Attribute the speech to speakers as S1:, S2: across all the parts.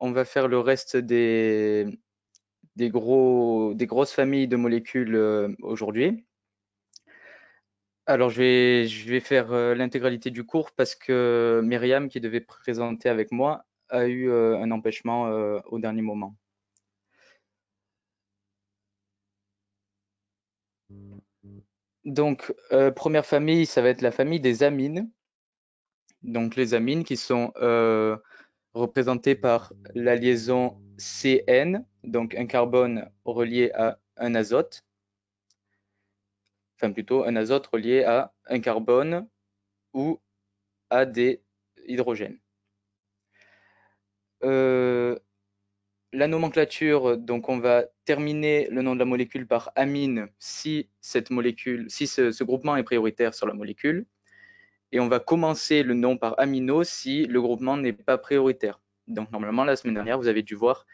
S1: on va faire le reste des, gros, des grosses familles de molécules euh, aujourd'hui. Alors, je vais, je vais faire euh, l'intégralité du cours parce que Myriam, qui devait présenter avec moi, a eu euh, un empêchement au dernier moment. Donc, première famille, ça va être la famille des amines. Donc, les amines qui sont représentées par la liaison CN, donc un carbone relié à un azote, enfin plutôt un azote relié à un carbone ou à des hydrogènes. Euh, la nomenclature, donc on va terminer le nom de la molécule par amine si cette molécule, si ce groupement est prioritaire sur la molécule et on va commencer le nom par amino si le groupement n'est pas prioritaire. Donc normalement, la semaine dernière, vous avez dû voir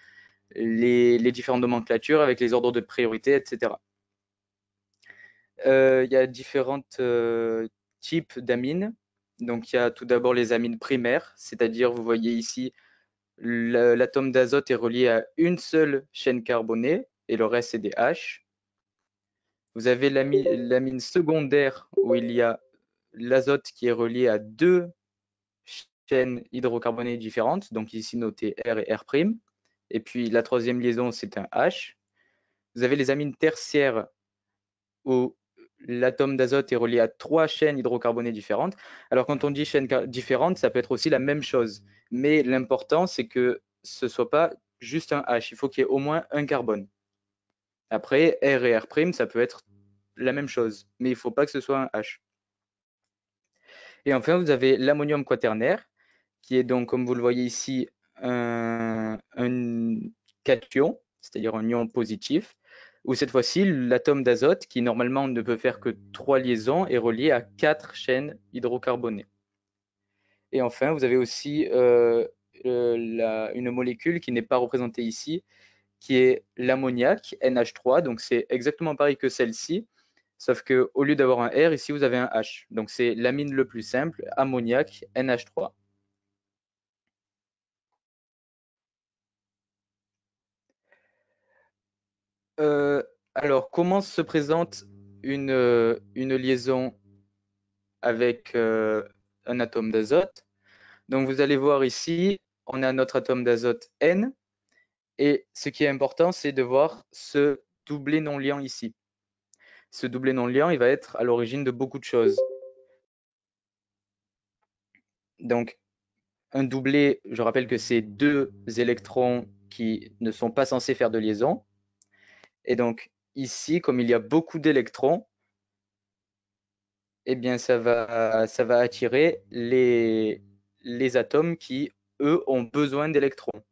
S1: les, différentes nomenclatures avec les ordres de priorité, etc. Euh, il y a différents euh, types d'amines. Donc il y a tout d'abord les amines primaires, c'est-à-dire vous voyez ici l'atome d'azote est relié à une seule chaîne carbonée et le reste c'est des H. Vous avez l'amine secondaire où il y a l'azote qui est relié à deux chaînes hydrocarbonées différentes, donc ici noté R et R'. Et puis la troisième liaison, c'est un H. Vous avez les amines tertiaires où l'atome d'azote est relié à trois chaînes hydrocarbonées différentes. Alors quand on dit chaînes différentes, ça peut être aussi la même chose. Mais l'important, c'est que ce ne soit pas juste un H. Il faut qu'il y ait au moins un carbone. Après, R et R', ça peut être la même chose. Mais il ne faut pas que ce soit un H. Et enfin, vous avez l'ammonium quaternaire, qui est donc, comme vous le voyez ici, un, cation, c'est-à-dire un ion positif, où cette fois-ci, l'atome d'azote, qui normalement ne peut faire que trois liaisons, est relié à quatre chaînes hydrocarbonées. Et enfin, vous avez aussi euh, une molécule qui n'est pas représentée ici, qui est l'ammoniac, NH3. Donc c'est exactement pareil que celle-ci, Sauf que au lieu d'avoir un R, ici vous avez un H. Donc c'est l'amine le plus simple, ammoniac, NH3. Euh, alors, comment se présente une, euh, liaison avec euh, un atome d'azote? Donc, vous allez voir ici, on a notre atome d'azote N. Et ce qui est important, c'est de voir ce doublé non liant ici ce doublé non liant, il va être à l'origine de beaucoup de choses. Donc, un doublé, je rappelle que c'est deux électrons qui ne sont pas censés faire de liaison. Et donc, ici, comme il y a beaucoup d'électrons, eh bien, ça va, ça va attirer les, les atomes qui, eux, ont besoin d'électrons.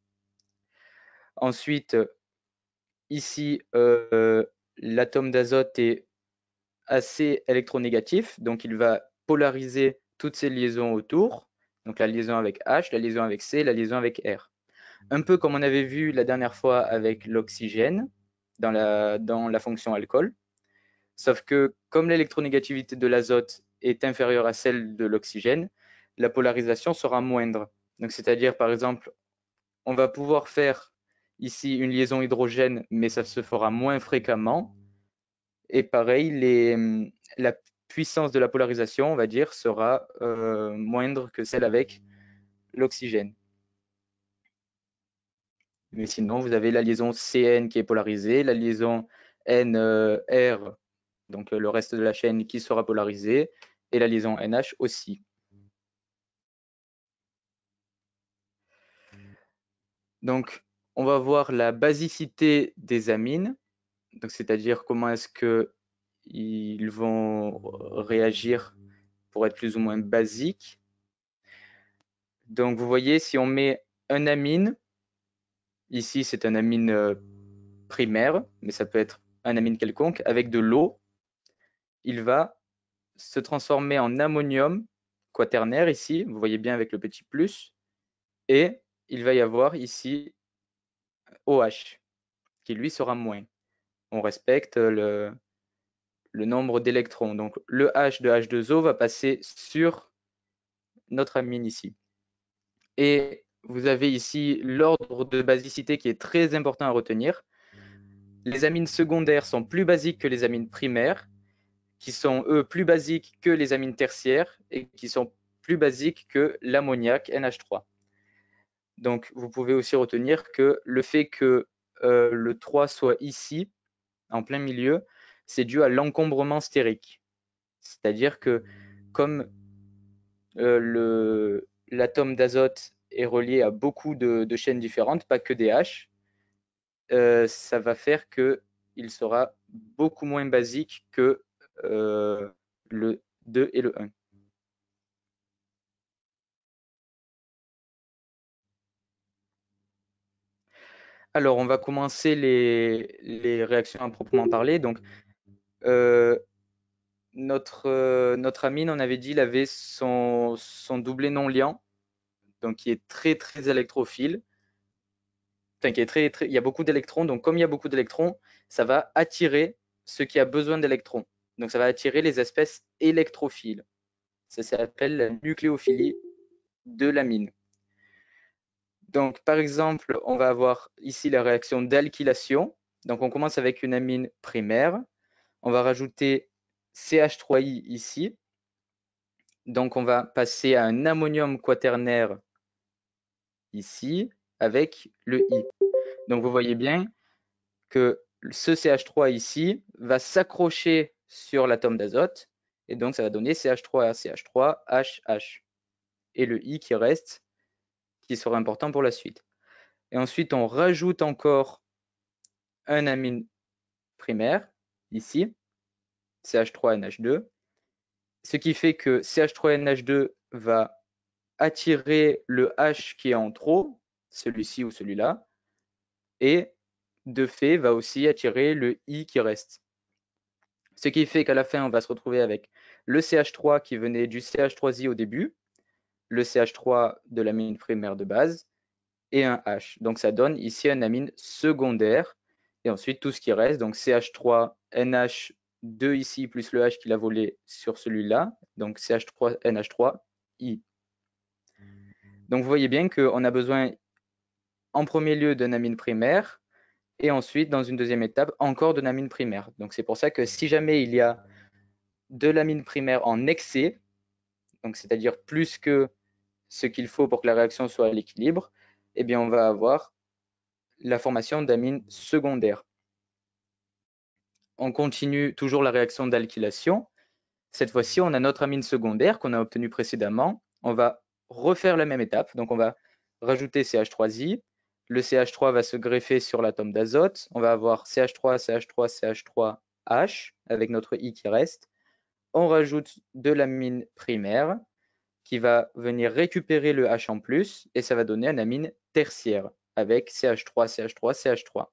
S1: Ensuite, ici, euh, l'atome d'azote est assez électronégatif, donc il va polariser toutes ces liaisons autour, donc la liaison avec H, la liaison avec C, la liaison avec R. Un peu comme on avait vu la dernière fois avec l'oxygène dans la, fonction alcool, sauf que comme l'électronégativité de l'azote est inférieure à celle de l'oxygène, la polarisation sera moindre. C'est-à-dire par exemple, on va pouvoir faire ici une liaison hydrogène, mais ça se fera moins fréquemment, et pareil, la puissance de la polarisation, on va dire, sera euh, moindre que celle avec l'oxygène. Mais sinon, vous avez la liaison CN qui est polarisée, la liaison NR, donc le reste de la chaîne qui sera polarisée, et la liaison NH aussi. Donc, on va voir la basicité des amines c'est-à-dire comment est-ce qu'ils vont réagir pour être plus ou moins basiques. Donc vous voyez, si on met un amine, ici c'est un amine euh, primaire, mais ça peut être un amine quelconque, avec de l'eau, il va se transformer en ammonium quaternaire ici, vous voyez bien avec le petit plus, et il va y avoir ici OH, qui lui sera moins on respecte le, nombre d'électrons. Donc le H de H2O va passer sur notre amine ici. Et vous avez ici l'ordre de basicité qui est très important à retenir. Les amines secondaires sont plus basiques que les amines primaires, qui sont eux plus basiques que les amines tertiaires et qui sont plus basiques que l'ammoniac NH3. Donc vous pouvez aussi retenir que le fait que euh, le 3 soit ici, en plein milieu, c'est dû à l'encombrement stérique. C'est-à-dire que comme euh, l'atome d'azote est relié à beaucoup de, chaînes différentes, pas que des H, euh, ça va faire qu'il sera beaucoup moins basique que le 2 et le 1. Alors, on va commencer les, réactions à proprement parler. Donc, euh, notre, notre amine, on avait dit, il avait son, doublé non liant donc qui est très très électrophile. Enfin, il y a beaucoup d'électrons, donc comme il y a beaucoup d'électrons, ça va attirer ce qui a besoin d'électrons. Donc ça va attirer les espèces électrophiles. Ça s'appelle la nucléophilie de l'amine. Donc par exemple, on va avoir ici la réaction d'alkylation. Donc on commence avec une amine primaire. On va rajouter CH3I ici. Donc on va passer à un ammonium quaternaire ici avec le I. Donc vous voyez bien que ce CH3 ici va s'accrocher sur l'atome d'azote et donc ça va donner CH3 CH3 HH et le I qui reste qui sera important pour la suite. Et ensuite on rajoute encore un amine primaire ici CH3NH2 ce qui fait que CH3NH2 va attirer le H qui est en trop, celui-ci ou celui-là, et de fait va aussi attirer le I qui reste. Ce qui fait qu'à la fin, on va se retrouver avec le CH3 qui venait du CH3I au début, le CH3 de l'amine primaire de base, et un H. Donc ça donne ici un amine secondaire, et ensuite tout ce qui reste, donc CH3, NH2 ici, plus le H qu'il a volé sur celui-là, donc CH3, NH3, I. Donc vous voyez bien qu'on a besoin en premier lieu d'un amine primaire et ensuite, dans une deuxième étape, encore d'un amine primaire. Donc c'est pour ça que si jamais il y a de l'amine primaire en excès, c'est-à-dire plus que ce qu'il faut pour que la réaction soit à l'équilibre, eh bien on va avoir la formation d'amine secondaire. On continue toujours la réaction d'alkylation. Cette fois-ci, on a notre amine secondaire qu'on a obtenu précédemment. On va refaire la même étape. Donc on va rajouter CH3I. Le CH3 va se greffer sur l'atome d'azote. On va avoir CH3, CH3, CH3H avec notre I qui reste. On rajoute de l'amine primaire qui va venir récupérer le H en plus et ça va donner un amine tertiaire avec CH3, CH3, CH3.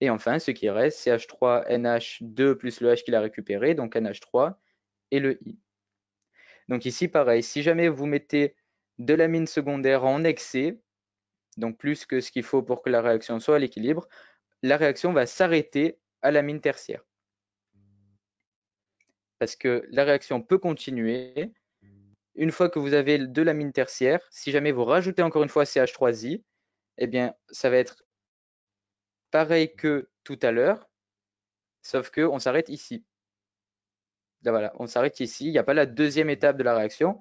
S1: Et enfin, ce qui reste, CH3NH2 plus le H qu'il a récupéré, donc NH3 et le I. Donc ici, pareil, si jamais vous mettez de l'amine secondaire en excès, donc plus que ce qu'il faut pour que la réaction soit à l'équilibre, la réaction va s'arrêter à l'amine tertiaire. Parce que la réaction peut continuer. Une fois que vous avez de l'amine tertiaire, si jamais vous rajoutez encore une fois CH3I, eh bien, ça va être pareil que tout à l'heure, sauf qu'on s'arrête ici. voilà, on s'arrête ici. Il n'y a pas la deuxième étape de la réaction.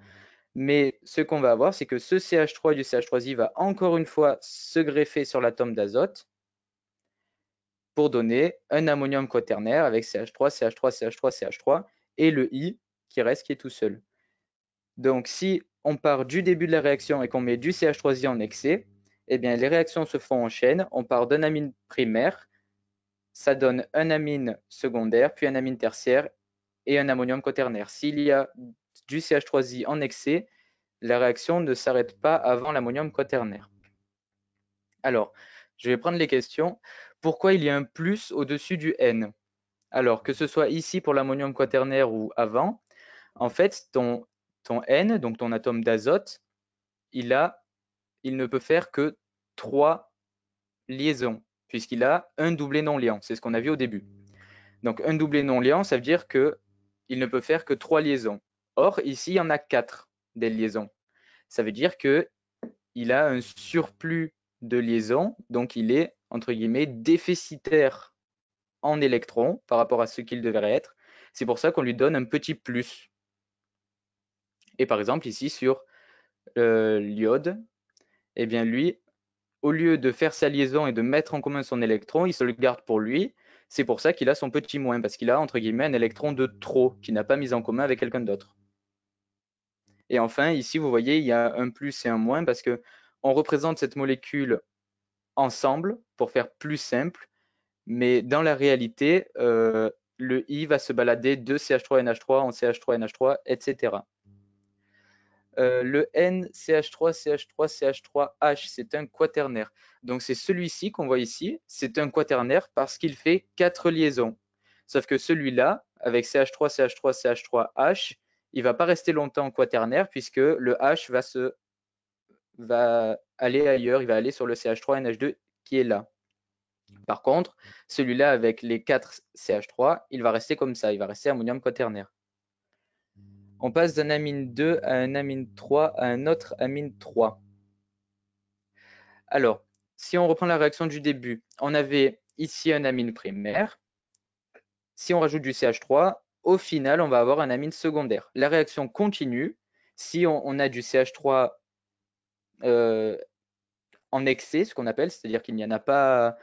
S1: Mais ce qu'on va avoir, c'est que ce CH3 du CH3I va encore une fois se greffer sur l'atome d'azote pour donner un ammonium quaternaire avec CH3, CH3, CH3, CH3 et le I qui reste qui est tout seul. Donc si on part du début de la réaction et qu'on met du CH3I en excès, eh bien les réactions se font en chaîne. On part d'un amine primaire, ça donne un amine secondaire, puis un amine tertiaire et un ammonium quaternaire. S'il y a du CH3I en excès, la réaction ne s'arrête pas avant l'ammonium quaternaire. Alors, je vais prendre les questions. Pourquoi il y a un plus au-dessus du N? Alors, que ce soit ici pour l'ammonium quaternaire ou avant, en fait, ton, N, donc ton atome d'azote, il, il ne peut faire que trois liaisons, puisqu'il a un doublé non liant. C'est ce qu'on a vu au début. Donc, un doublé non liant, ça veut dire qu'il ne peut faire que trois liaisons. Or, ici, il y en a quatre des liaisons. Ça veut dire que il a un surplus de liaison, donc il est, entre guillemets, déficitaire en électrons par rapport à ce qu'il devrait être. C'est pour ça qu'on lui donne un petit plus. Et par exemple, ici, sur euh, l'iode, eh bien lui, au lieu de faire sa liaison et de mettre en commun son électron, il se le garde pour lui. C'est pour ça qu'il a son petit moins, parce qu'il a, entre guillemets, un électron de trop, qu'il n'a pas mis en commun avec quelqu'un d'autre. Et enfin, ici, vous voyez, il y a un plus et un moins, parce que on représente cette molécule ensemble pour faire plus simple, mais dans la réalité, euh, le I va se balader de CH3NH3 en CH3NH3, etc. Euh, le N, CH3, CH3, CH3H, c'est un quaternaire. Donc c'est celui-ci qu'on voit ici, c'est un quaternaire parce qu'il fait quatre liaisons. Sauf que celui-là, avec CH3, CH3, CH3H, il va pas rester longtemps quaternaire puisque le H va se va aller ailleurs, il va aller sur le CH3NH2 qui est là. Par contre, celui-là avec les 4 CH3, il va rester comme ça, il va rester ammonium quaternaire. On passe d'un amine 2 à un amine 3 à un autre amine 3. Alors, si on reprend la réaction du début, on avait ici un amine primaire. Si on rajoute du CH3, au final, on va avoir un amine secondaire. La réaction continue. Si on, a du CH3 euh, en excès, ce qu'on appelle, c'est-à-dire qu'il n'y en a pas,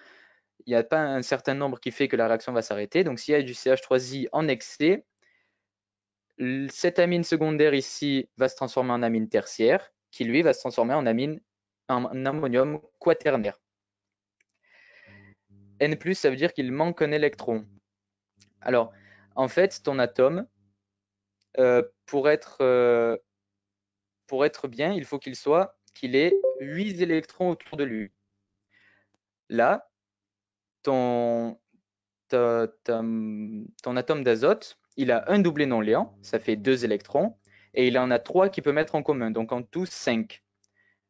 S1: il n'y a pas un certain nombre qui fait que la réaction va s'arrêter. Donc, s'il y a du CH3I en excès, cette amine secondaire ici va se transformer en amine tertiaire, qui lui va se transformer en amine en ammonium quaternaire. N+, ça veut dire qu'il manque un électron. Alors, en fait, ton atome, euh, pour, être, euh, pour être bien, il faut qu'il soit qu'il ait 8 électrons autour de lui. Là, ton, atome d'azote, il a un doublé non liant, ça fait deux électrons, et il en a trois qu'il peut mettre en commun, donc en tout cinq.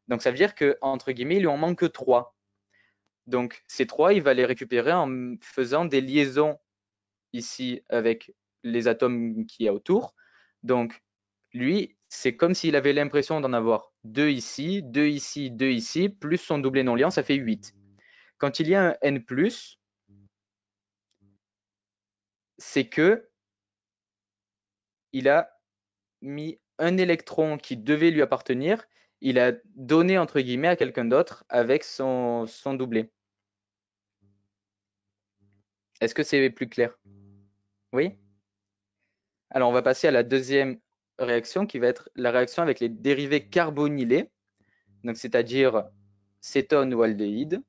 S1: Donc ça veut dire que entre guillemets, il lui en manque trois. Donc ces trois, il va les récupérer en faisant des liaisons ici avec les atomes qu'il y a autour. Donc lui, c'est comme s'il avait l'impression d'en avoir deux ici, deux ici, deux ici, plus son doublé non liant, ça fait 8. Quand il y a un N+, c'est que il a mis un électron qui devait lui appartenir, il a donné entre guillemets à quelqu'un d'autre avec son, son doublé. Est-ce que c'est plus clair? Oui Alors on va passer à la deuxième réaction qui va être la réaction avec les dérivés carbonylés, donc c'est-à-dire cétone ou aldéhyde.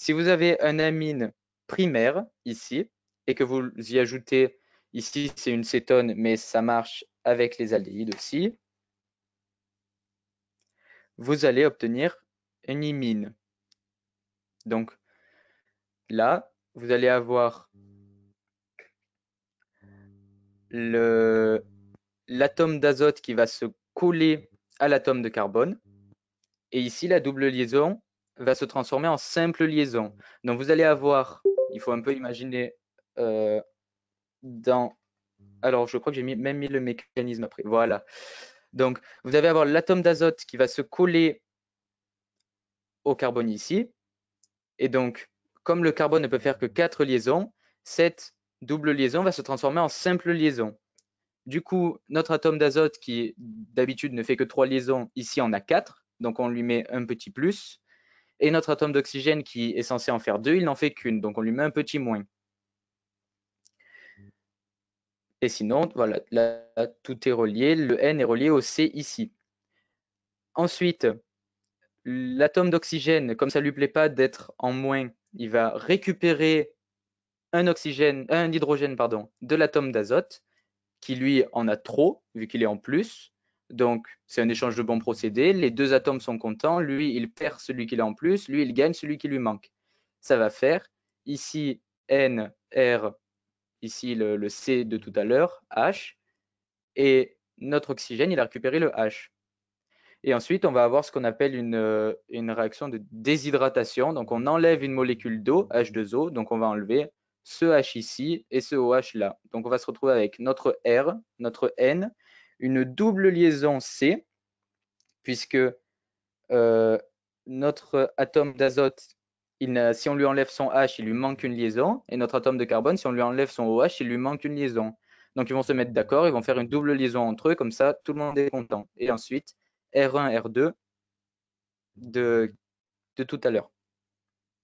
S1: Si vous avez un amine primaire ici et que vous y ajoutez Ici, c'est une cétone, mais ça marche avec les aldéhydes aussi. Vous allez obtenir une imine. Donc là, vous allez avoir l'atome d'azote qui va se coller à l'atome de carbone. Et ici, la double liaison va se transformer en simple liaison. Donc vous allez avoir, il faut un peu imaginer euh, dans... Alors, je crois que j'ai même mis le mécanisme après. Voilà. Donc, vous allez avoir l'atome d'azote qui va se coller au carbone ici. Et donc, comme le carbone ne peut faire que quatre liaisons, cette double liaison va se transformer en simple liaison. Du coup, notre atome d'azote qui d'habitude ne fait que trois liaisons, ici en a quatre, donc on lui met un petit plus. Et notre atome d'oxygène qui est censé en faire deux, il n'en fait qu'une, donc on lui met un petit moins. Et sinon, voilà, là, tout est relié. Le N est relié au C ici. Ensuite, l'atome d'oxygène, comme ça ne lui plaît pas d'être en moins, il va récupérer un oxygène, un hydrogène pardon, de l'atome d'azote, qui lui en a trop, vu qu'il est en plus. Donc, c'est un échange de bons procédés. Les deux atomes sont contents. Lui, il perd celui qu'il a en plus. Lui, il gagne celui qui lui manque. Ça va faire ici N, R, ici le, C de tout à l'heure, H, et notre oxygène, il a récupéré le H. Et ensuite, on va avoir ce qu'on appelle une, euh, une, réaction de déshydratation. Donc, on enlève une molécule d'eau, H2O, donc on va enlever ce H ici et ce OH là. Donc, on va se retrouver avec notre R, notre N, une double liaison C, puisque euh, notre atome d'azote, si on lui enlève son H, il lui manque une liaison. Et notre atome de carbone, si on lui enlève son OH, il lui manque une liaison. Donc ils vont se mettre d'accord, ils vont faire une double liaison entre eux, comme ça tout le monde est content. Et ensuite, R1, R2 de, de tout à l'heure.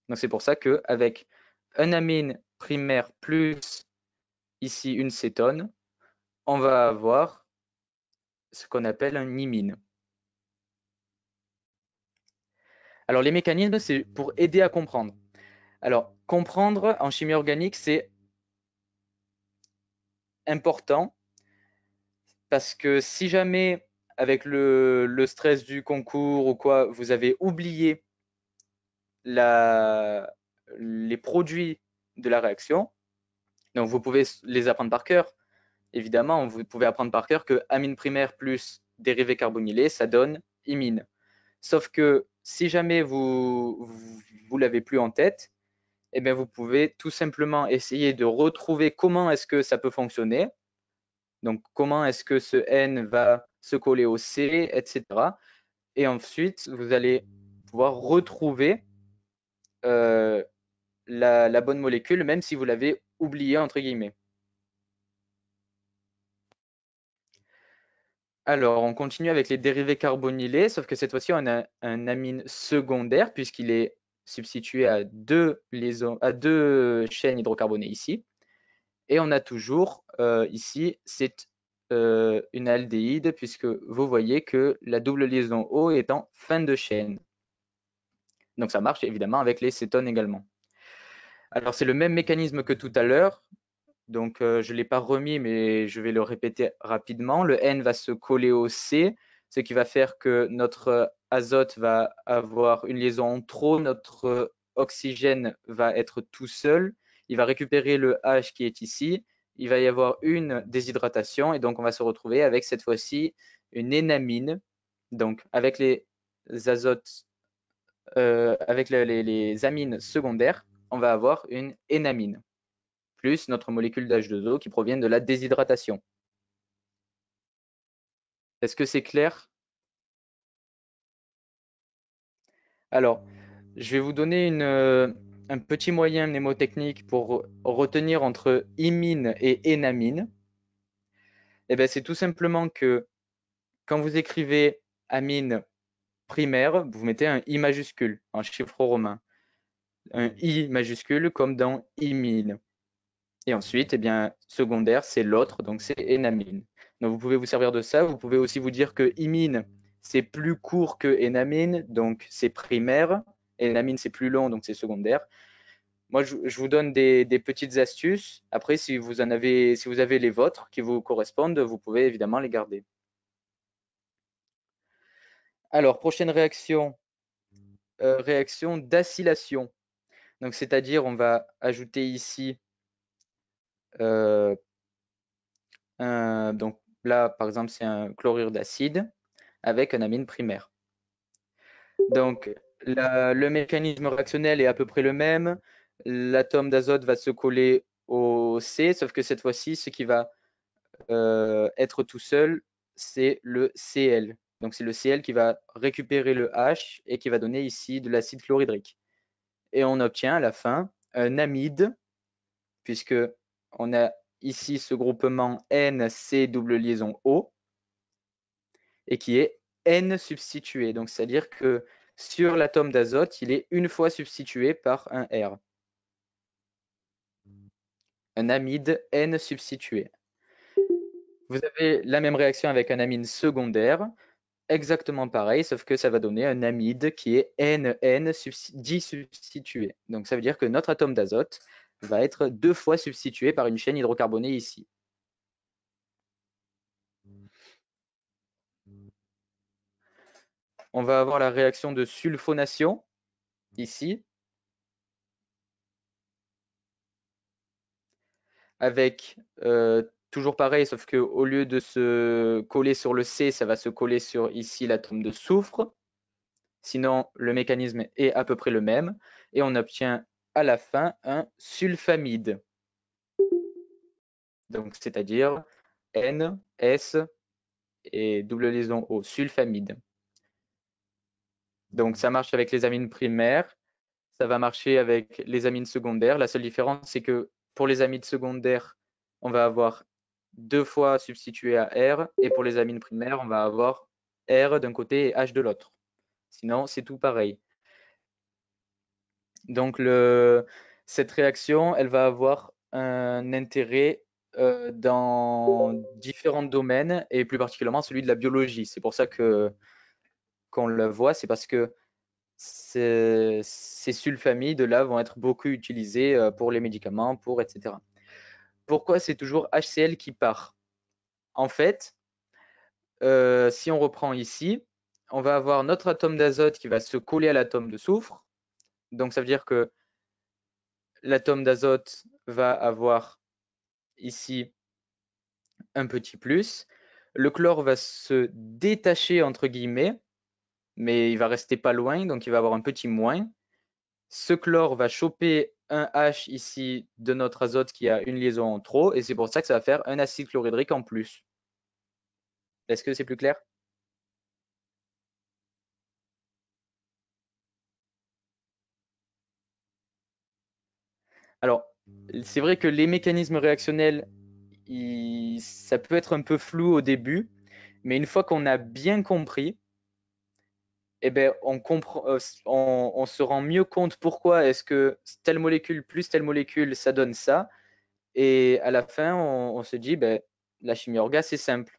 S1: Donc c'est pour ça qu'avec un amine primaire plus ici une cétone, on va avoir ce qu'on appelle un imine. Alors les mécanismes, c'est pour aider à comprendre. Alors comprendre en chimie organique, c'est important parce que si jamais avec le, stress du concours ou quoi, vous avez oublié les produits de la réaction, donc vous pouvez les apprendre par cœur. Évidemment, vous pouvez apprendre par cœur que amine primaire plus dérivé carbonylé, ça donne imine. Sauf que si jamais vous vous, l'avez plus en tête, eh bien vous pouvez tout simplement essayer de retrouver comment est-ce que ça peut fonctionner. Donc comment est-ce que ce N va se coller au C, etc. Et ensuite, vous allez pouvoir retrouver euh, la, la bonne molécule, même si vous l'avez oublié, entre guillemets. Alors, on continue avec les dérivés carbonylés, sauf que cette fois-ci, on a un amine secondaire puisqu'il est substitué à deux, à deux chaînes hydrocarbonées ici. Et on a toujours euh, ici, c'est euh, une aldéhyde puisque vous voyez que la double liaison O est en fin de chaîne. Donc ça marche évidemment avec les cétones également. Alors c'est le même mécanisme que tout à l'heure, donc, euh, je ne l'ai pas remis, mais je vais le répéter rapidement. Le N va se coller au C, ce qui va faire que notre azote va avoir une liaison en trop, notre oxygène va être tout seul, il va récupérer le H qui est ici, il va y avoir une déshydratation et donc on va se retrouver avec cette fois-ci une énamine. Donc avec les azotes, euh, avec les amines secondaires, on va avoir une énamine plus notre molécule d'H2O qui provient de la déshydratation. Est-ce que c'est clair? Alors, je vais vous donner une, un petit moyen mnémotechnique pour retenir entre imine et énamine. Eh bien, c'est tout simplement que quand vous écrivez amine primaire, vous mettez un I majuscule en chiffre romain. Un I majuscule comme dans imine. Et ensuite, eh bien, secondaire, c'est l'autre, donc c'est énamine. Donc vous pouvez vous servir de ça. Vous pouvez aussi vous dire que imine, c'est plus court que énamine, donc c'est primaire. Énamine, c'est plus long, donc c'est secondaire. Moi, je, vous donne des, petites astuces. Après, si vous, en avez, si vous avez les vôtres qui vous correspondent, vous pouvez évidemment les garder. Alors, prochaine réaction, euh, réaction d'acylation. Donc, c'est-à-dire, on va ajouter ici euh, donc là, par exemple, c'est un chlorure d'acide avec un amine primaire. Donc, le mécanisme réactionnel est à peu près le même. L'atome d'azote va se coller au C, sauf que cette fois-ci, ce qui va euh, être tout seul, c'est le Cl. Donc, c'est le Cl qui va récupérer le H et qui va donner ici de l'acide chlorhydrique. Et on obtient à la fin un amide, puisque on a ici ce groupement NC double liaison O et qui est N substitué. Donc, c'est-à-dire que sur l'atome d'azote, il est une fois substitué par un R. Un amide N substitué. Vous avez la même réaction avec un amine secondaire, exactement pareil, sauf que ça va donner un amide qui est NN substitué. Donc ça veut dire que notre atome d'azote va être deux fois substitué par une chaîne hydrocarbonée ici. On va avoir la réaction de sulfonation ici. Avec euh, toujours pareil, sauf qu'au lieu de se coller sur le C, ça va se coller sur ici l'atome de soufre. Sinon, le mécanisme est à peu près le même. Et on obtient à la fin un sulfamide. Donc, c'est-à-dire N, S et double liaison O, sulfamide. Donc ça marche avec les amines primaires, ça va marcher avec les amines secondaires. La seule différence, c'est que pour les amines secondaires, on va avoir deux fois substitué à R, et pour les amines primaires, on va avoir R d'un côté et H de l'autre. Sinon, c'est tout pareil. Donc, cette réaction, elle va avoir un intérêt euh, dans différents domaines, et plus particulièrement celui de la biologie. C'est pour ça que qu'on le voit, c'est parce que ces, ces sulfamides-là vont être beaucoup utilisés euh, pour les médicaments, pour etc. Pourquoi c'est toujours HCl qui part? En fait, euh, si on reprend ici, on va avoir notre atome d'azote qui va se coller à l'atome de soufre. Donc ça veut dire que l'atome d'azote va avoir ici un petit plus. Le chlore va se détacher entre guillemets, mais il va rester pas loin, donc il va avoir un petit moins. Ce chlore va choper un H ici de notre azote qui a une liaison en trop, et c'est pour ça que ça va faire un acide chlorhydrique en plus. Est-ce que c'est plus clair? Alors, c'est vrai que les mécanismes réactionnels, ça peut être un peu flou au début, mais une fois qu'on a bien compris, eh ben, euh, on, se rend mieux compte pourquoi est-ce que telle molécule plus telle molécule, ça donne ça. Et à la fin, on, se dit, ben, la chimie orga, c'est simple.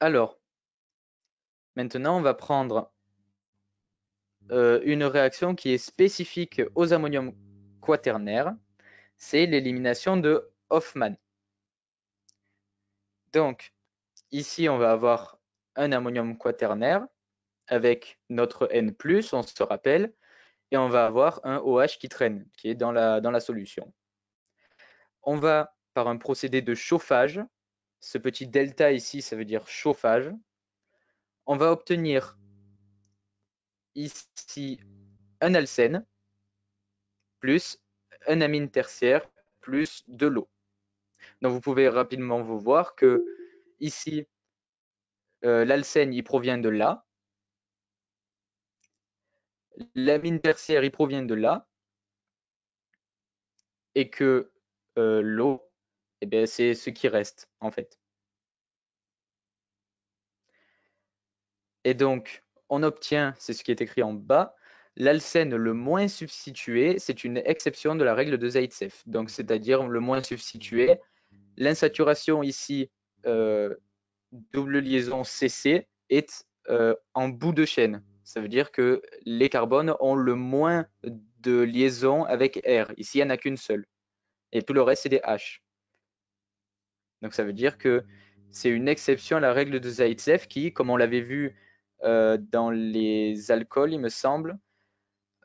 S1: Alors, maintenant, on va prendre euh, une réaction qui est spécifique aux ammoniums quaternaires. C'est l'élimination de Hoffman. Donc, ici, on va avoir un ammonium quaternaire avec notre N+, on se rappelle, et on va avoir un OH qui traîne, qui est dans la, dans la solution. On va, par un procédé de chauffage, ce petit delta ici, ça veut dire chauffage. On va obtenir ici un alcène plus un amine tertiaire plus de l'eau. Donc vous pouvez rapidement vous voir que ici euh, l'alcène il provient de là, l'amine tertiaire il provient de là, et que euh, l'eau eh c'est ce qui reste en fait. Et donc, on obtient, c'est ce qui est écrit en bas, l'alcène le moins substitué, c'est une exception de la règle de Zaitsev. Donc, c'est-à-dire le moins substitué. L'insaturation ici, euh, double liaison CC, est euh, en bout de chaîne. Ça veut dire que les carbones ont le moins de liaison avec R. Ici, il n'y en a qu'une seule. Et tout le reste, c'est des H. Donc ça veut dire que c'est une exception à la règle de Zaitsev qui, comme on l'avait vu dans les alcools, il me semble,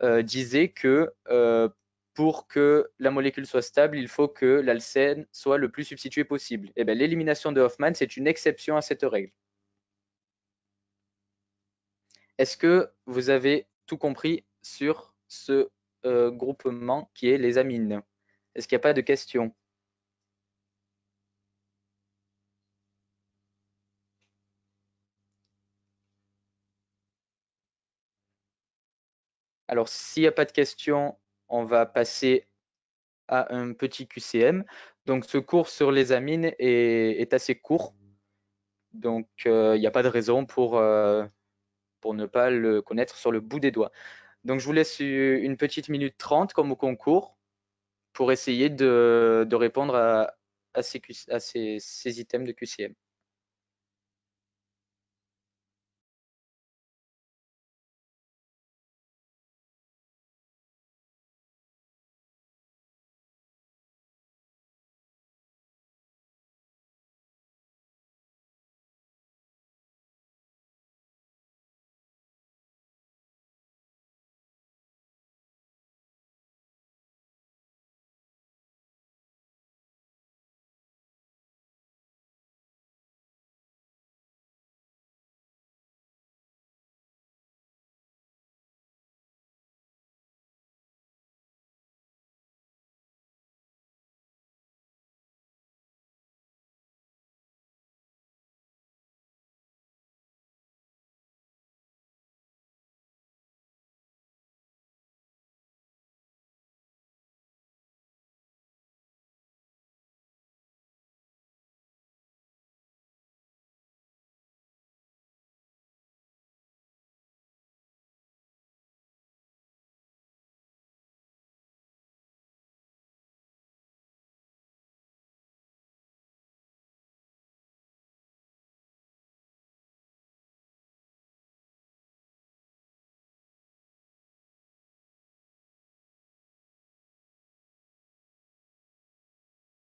S1: euh, disait que euh, pour que la molécule soit stable, il faut que l'alcène soit le plus substitué possible. Et eh bien, l'élimination de Hoffman, c'est une exception à cette règle. Est-ce que vous avez tout compris sur ce groupement qui est les amines? Est-ce qu'il n'y a pas de questions? Alors, s'il n'y a pas de questions, on va passer à un petit QCM. Donc, ce cours sur les amines est, assez court. Donc, euh, il n'y a pas de raison pour, euh, pour ne pas le connaître sur le bout des doigts. Donc, je vous laisse une petite minute trente comme au concours pour essayer de, répondre à ces items de QCM.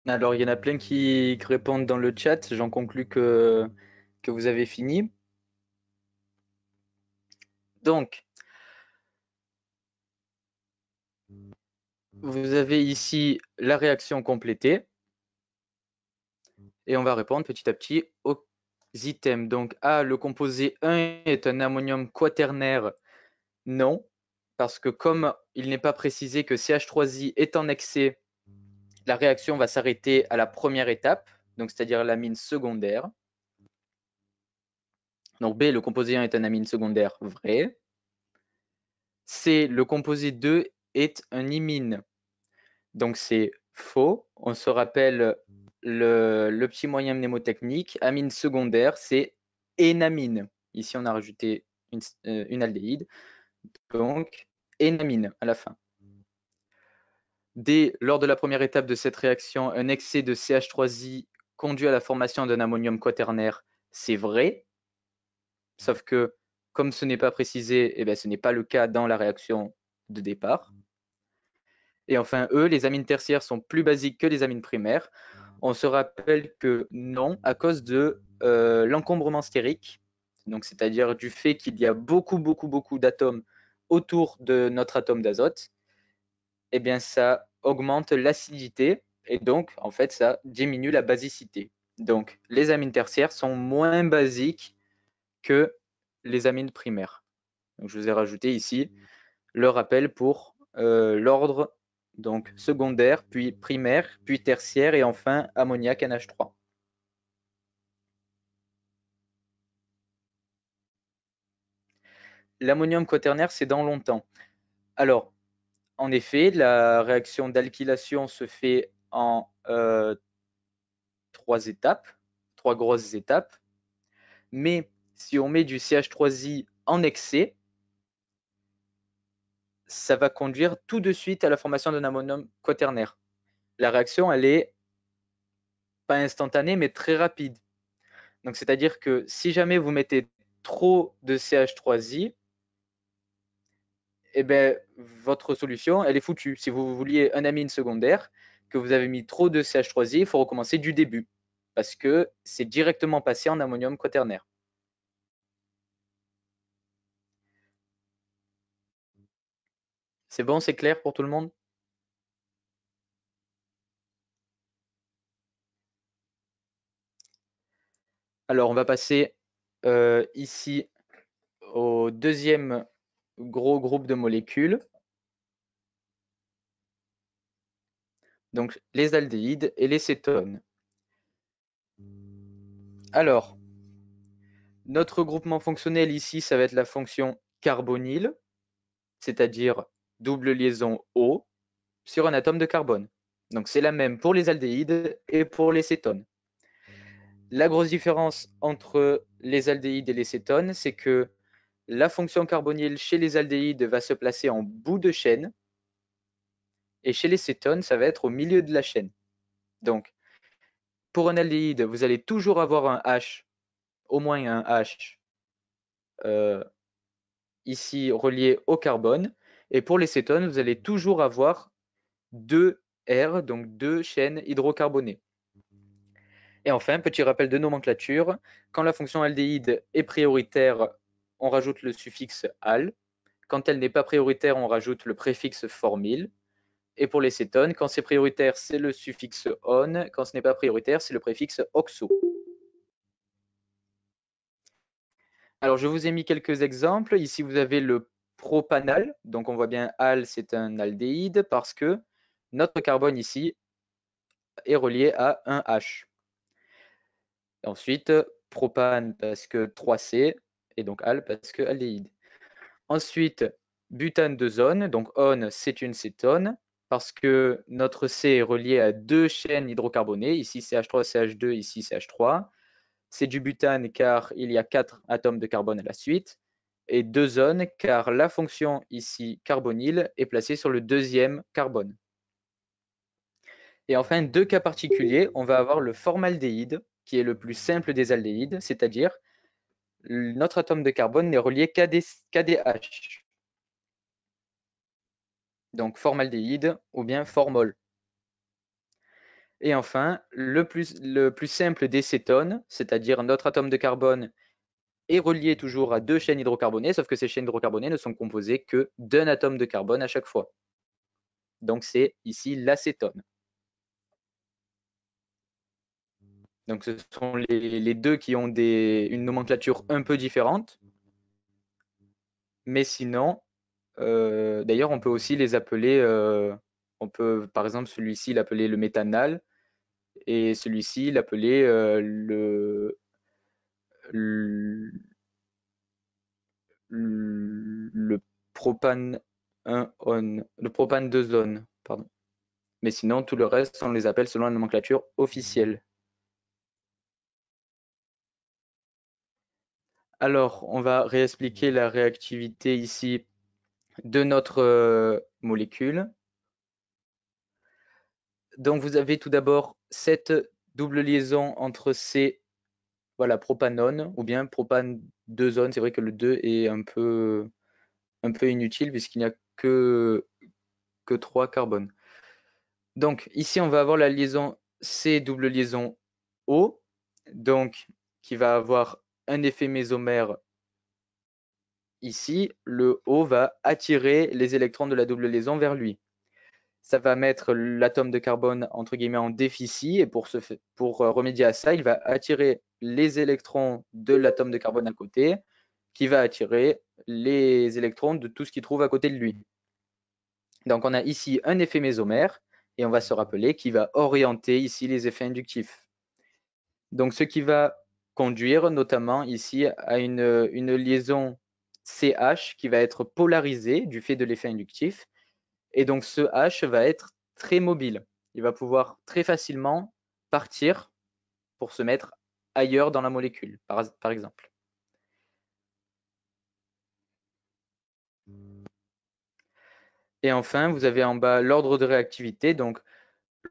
S1: Alors, il y en a plein qui répondent dans le chat. J'en conclus que, que vous avez fini. Donc, vous avez ici la réaction complétée. Et on va répondre petit à petit aux items. Donc, A, le composé 1 est un ammonium quaternaire. Non, parce que comme il n'est pas précisé que CH3I est en excès, la réaction va s'arrêter à la première étape, donc c'est-à-dire l'amine secondaire. Donc B, le composé 1 est un amine secondaire vrai. C, le composé 2 est un imine. Donc c'est faux. On se rappelle le, petit moyen mnémotechnique. Amine secondaire, c'est énamine. Ici, on a rajouté une, euh, une aldéhyde. Donc, énamine à la fin. D, lors de la première étape de cette réaction, un excès de CH3I conduit à la formation d'un ammonium quaternaire. C'est vrai. Sauf que, comme ce n'est pas précisé, eh bien, ce n'est pas le cas dans la réaction de départ. Et enfin, eux, les amines tertiaires sont plus basiques que les amines primaires. On se rappelle que non, à cause de euh, l'encombrement stérique, donc c'est-à-dire du fait qu'il y a beaucoup, beaucoup, beaucoup d'atomes autour de notre atome d'azote, eh bien ça augmente l'acidité et donc en fait ça diminue la basicité. Donc les amines tertiaires sont moins basiques que les amines primaires. Donc, je vous ai rajouté ici le rappel pour euh, l'ordre donc secondaire, puis primaire, puis tertiaire et enfin ammoniac NH3. L'ammonium quaternaire, c'est dans longtemps. Alors, en effet, la réaction d'alkylation se fait en euh, trois étapes, trois grosses étapes. Mais si on met du CH3I en excès, ça va conduire tout de suite à la formation d'un ammonium quaternaire. La réaction, elle est pas instantanée, mais très rapide. Donc, c'est-à-dire que si jamais vous mettez trop de CH3I, eh ben, votre solution, elle est foutue. Si vous vouliez un amine secondaire, que vous avez mis trop de CH3I, il faut recommencer du début, parce que c'est directement passé en ammonium quaternaire. C'est bon, c'est clair pour tout le monde? Alors, on va passer euh, ici au deuxième gros groupe de molécules. Donc, les aldéhydes et les cétones. Alors, notre groupement fonctionnel ici, ça va être la fonction carbonyle, c'est-à-dire double liaison O sur un atome de carbone. Donc c'est la même pour les aldéhydes et pour les cétones. La grosse différence entre les aldéhydes et les cétones, c'est que la fonction carbonyle chez les aldéhydes va se placer en bout de chaîne et chez les cétones, ça va être au milieu de la chaîne. Donc, pour un aldéhyde, vous allez toujours avoir un H, au moins un H, euh, ici relié au carbone, et pour les cétones, vous allez toujours avoir deux R, donc deux chaînes hydrocarbonées. Et enfin, petit rappel de nomenclature, quand la fonction aldéhyde est prioritaire, on rajoute le suffixe al. Quand elle n'est pas prioritaire, on rajoute le préfixe formyle. Et pour les cétones, quand c'est prioritaire, c'est le suffixe on. Quand ce n'est pas prioritaire, c'est le préfixe oxo. Alors, je vous ai mis quelques exemples. Ici, vous avez le propanal. Donc on voit bien al, c'est un aldéhyde parce que notre carbone ici est relié à un H. ensuite, propane parce que 3C et donc al parce que aldéhyde. Ensuite, butane de zone, donc on, c'est une cétone parce que notre C est relié à deux chaînes hydrocarbonées, ici CH3, CH2, ici CH3. C'est du butane car il y a quatre atomes de carbone à la suite et deux zones car la fonction ici carbonyle est placée sur le deuxième carbone. Et enfin, deux cas particuliers, on va avoir le formaldéhyde, qui est le plus simple des aldéhydes, c'est-à-dire notre atome de carbone n'est relié qu'à des, H. Donc formaldéhyde ou bien formol. Et enfin, le plus, le plus simple des cétones, c'est-à-dire notre atome de carbone est relié toujours à deux chaînes hydrocarbonées, sauf que ces chaînes hydrocarbonées ne sont composées que d'un atome de carbone à chaque fois. Donc c'est ici l'acétone. Donc ce sont les, deux qui ont une nomenclature un peu différente. Mais sinon, euh, d'ailleurs, on peut aussi les appeler, euh, on peut par exemple celui-ci l'appeler le méthanal et celui-ci l'appeler euh, le, le, propane 1 on, le propane 2 zone, pardon. Mais sinon, tout le reste, on les appelle selon la nomenclature officielle. Alors, on va réexpliquer la réactivité ici de notre euh, molécule. Donc, vous avez tout d'abord cette double liaison entre ces voilà, propanone ou bien propane 2 zones. C'est vrai que le 2 est un peu, un peu inutile puisqu'il n'y a que, que 3 carbones. Donc ici, on va avoir la liaison C double liaison O, donc qui va avoir un effet mésomère ici. Le O va attirer les électrons de la double liaison vers lui ça va mettre l'atome de carbone entre guillemets en déficit et pour, pour euh, remédier à ça, il va attirer les électrons de l'atome de carbone à côté qui va attirer les électrons de tout ce qu'il trouve à côté de lui. Donc on a ici un effet mésomère et on va se rappeler qu'il va orienter ici les effets inductifs. Donc ce qui va conduire notamment ici à une, une liaison CH qui va être polarisée du fait de l'effet inductif et donc ce H va être très mobile. Il va pouvoir très facilement partir pour se mettre ailleurs dans la molécule, par, exemple. Et enfin, vous avez en bas l'ordre de réactivité, donc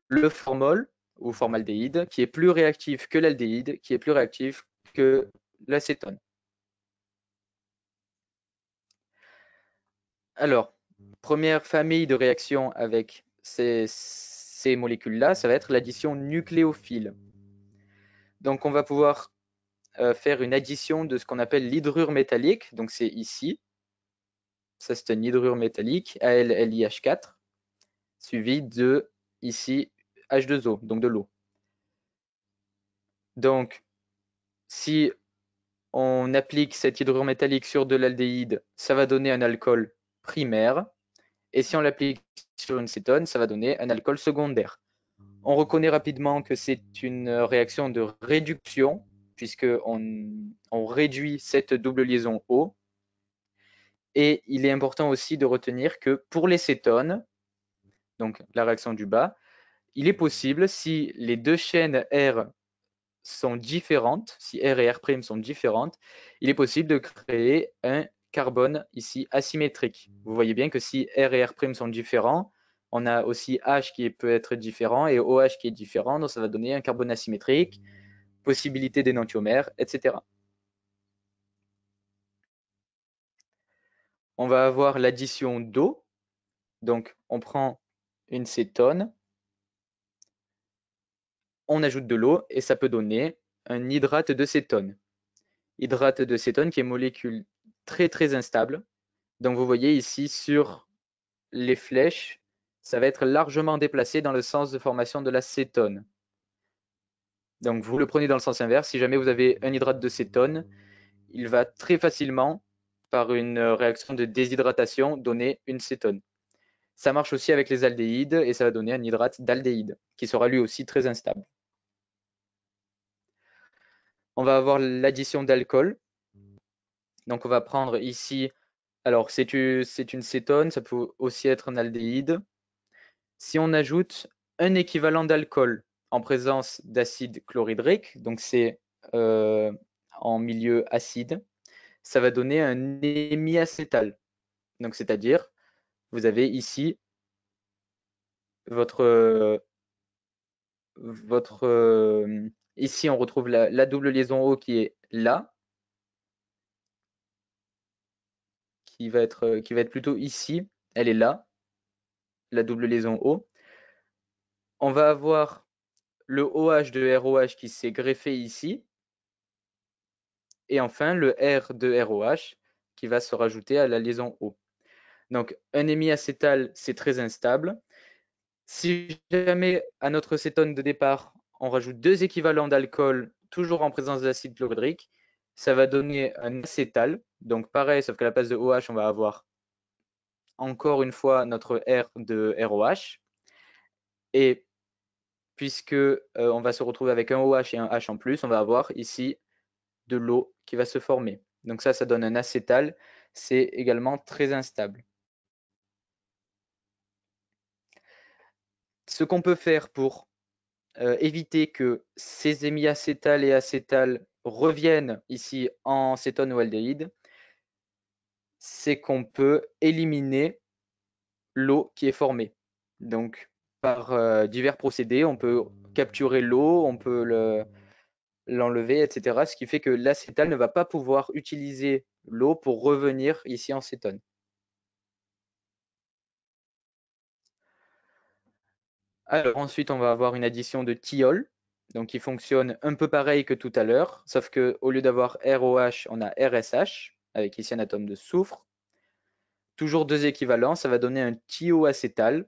S1: le formol ou formaldéhyde, qui est plus réactif que l'aldéhyde, qui est plus réactif que l'acétone. Alors, première famille de réactions avec ces, molécules-là, ça va être l'addition nucléophile. Donc on va pouvoir euh, faire une addition de ce qu'on appelle l'hydrure métallique, donc c'est ici, ça c'est une hydrure métallique, AlLiH4, suivi de ici H2O, donc de l'eau. Donc si on applique cette hydrure métallique sur de l'aldéhyde, ça va donner un alcool primaire. Et si on l'applique sur une cétone, ça va donner un alcool secondaire. On reconnaît rapidement que c'est une réaction de réduction, puisqu'on on réduit cette double liaison O. Et il est important aussi de retenir que pour les cétones, donc la réaction du bas, il est possible, si les deux chaînes R sont différentes, si R et R' sont différentes, il est possible de créer un carbone ici asymétrique. Vous voyez bien que si R et R' sont différents, on a aussi H qui peut être différent et OH qui est différent, donc ça va donner un carbone asymétrique, possibilité d'énantiomère, etc. On va avoir l'addition d'eau. Donc on prend une cétone, on ajoute de l'eau et ça peut donner un hydrate de cétone. Hydrate de cétone qui est molécule très très instable. Donc vous voyez ici sur les flèches, ça va être largement déplacé dans le sens de formation de la cétone. Donc vous le prenez dans le sens inverse. Si jamais vous avez un hydrate de cétone, il va très facilement, par une réaction de déshydratation, donner une cétone. Ça marche aussi avec les aldéhydes et ça va donner un hydrate d'aldéhyde qui sera lui aussi très instable. On va avoir l'addition d'alcool. Donc on va prendre ici, alors c'est une cétone, ça peut aussi être un aldéhyde. Si on ajoute un équivalent d'alcool en présence d'acide chlorhydrique, donc c'est euh, en milieu acide, ça va donner un hémiacétal. Donc c'est-à-dire, vous avez ici votre, ici on retrouve la, double liaison O qui est là, qui va être, euh, qui va être plutôt ici. Elle est là, la double liaison O. On va avoir le OH de ROH qui s'est greffé ici. Et enfin, le R de ROH qui va se rajouter à la liaison O. Donc, un hémiacétal, c'est très instable. Si jamais à notre cétone de départ, on rajoute deux équivalents d'alcool, toujours en présence d'acide chlorhydrique, ça va donner un acétal. Donc pareil, sauf qu'à la place de OH, on va avoir encore une fois notre R de ROH. Et puisque euh, on va se retrouver avec un OH et un H en plus, on va avoir ici de l'eau qui va se former. Donc ça, ça donne un acétal. C'est également très instable. Ce qu'on peut faire pour euh, éviter que ces hémiacétales et acétales reviennent ici en cétone ou aldéhyde, c'est qu'on peut éliminer l'eau qui est formée. Donc, par euh, divers procédés, on peut capturer l'eau, on peut l'enlever, etc. Ce qui fait que l'acétal ne va pas pouvoir utiliser l'eau pour revenir ici en cétone. Alors ensuite, on va avoir une addition de thiol, donc qui fonctionne un peu pareil que tout à l'heure, sauf qu'au lieu d'avoir ROH, on a RSH, avec ici un atome de soufre. Toujours deux équivalents, ça va donner un thioacétal,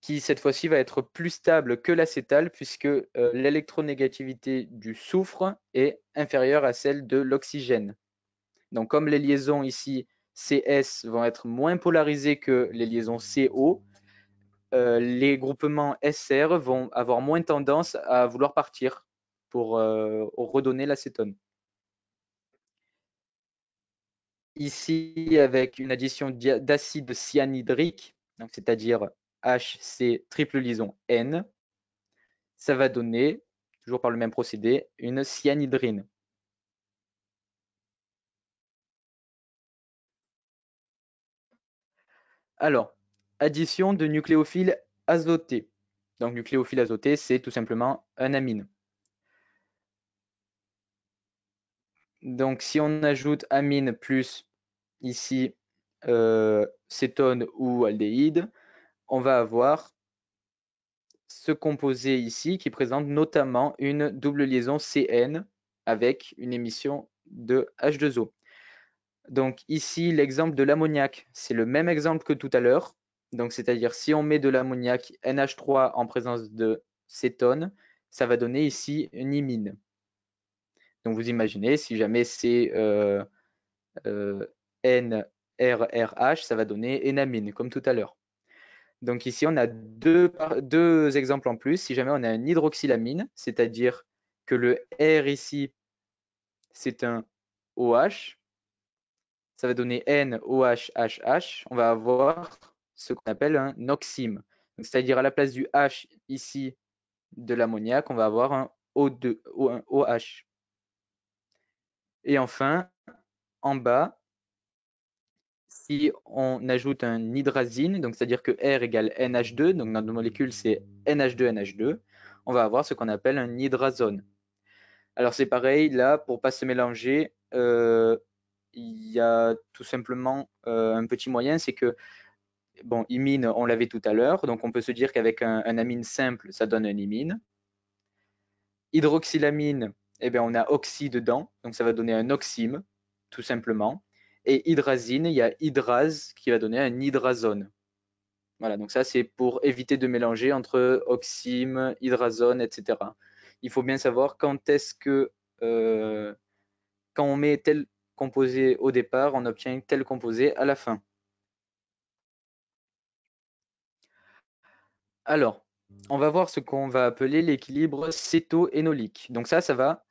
S1: qui cette fois-ci va être plus stable que l'acétal, puisque euh, l'électronégativité du soufre est inférieure à celle de l'oxygène. Donc comme les liaisons ici CS vont être moins polarisées que les liaisons CO, euh, les groupements SR vont avoir moins tendance à vouloir partir pour euh, redonner l'acétone. Ici, avec une addition d'acide cyanhydrique, c'est-à-dire HC triple liaison N, ça va donner, toujours par le même procédé, une cyanhydrine. Alors, addition de nucléophiles azotés. Donc nucléophile azoté, c'est tout simplement un amine. Donc si on ajoute amine plus ici euh, cétone ou aldéhyde, on va avoir ce composé ici qui présente notamment une double liaison CN avec une émission de H2O. Donc ici, l'exemple de l'ammoniac, c'est le même exemple que tout à l'heure. Donc, c'est-à-dire si on met de l'ammoniac NH3 en présence de cétone, ça va donner ici une imine. Donc, vous imaginez, si jamais c'est euh, euh, NRRH, ça va donner énamine, comme tout à l'heure. Donc ici, on a deux, deux exemples en plus. Si jamais on a une hydroxylamine, c'est-à-dire que le R ici, c'est un OH, ça va donner NOHHH. On va avoir ce qu'on appelle un oxyme. C'est-à-dire à la place du H ici de l'ammoniac, on va avoir un O2, un OH. Et enfin, en bas, si on ajoute un hydrazine, c'est-à-dire que R égale NH2, donc notre molécule c'est NH2NH2, on va avoir ce qu'on appelle un hydrazone. Alors c'est pareil, là, pour pas se mélanger, euh, il y a tout simplement euh, un petit moyen, c'est que bon, imine, on l'avait tout à l'heure, donc on peut se dire qu'avec un, amine simple, ça donne un imine. Hydroxylamine, eh bien, on a oxy dedans, donc ça va donner un oxyme, tout simplement. Et hydrazine, il y a hydrase qui va donner un hydrazone. Voilà, donc ça c'est pour éviter de mélanger entre oxyme, hydrazone, etc. Il faut bien savoir quand est-ce que, euh, quand on met tel composé au départ, on obtient tel composé à la fin. Alors, on va voir ce qu'on va appeler l'équilibre céto-énolique. Donc ça, ça va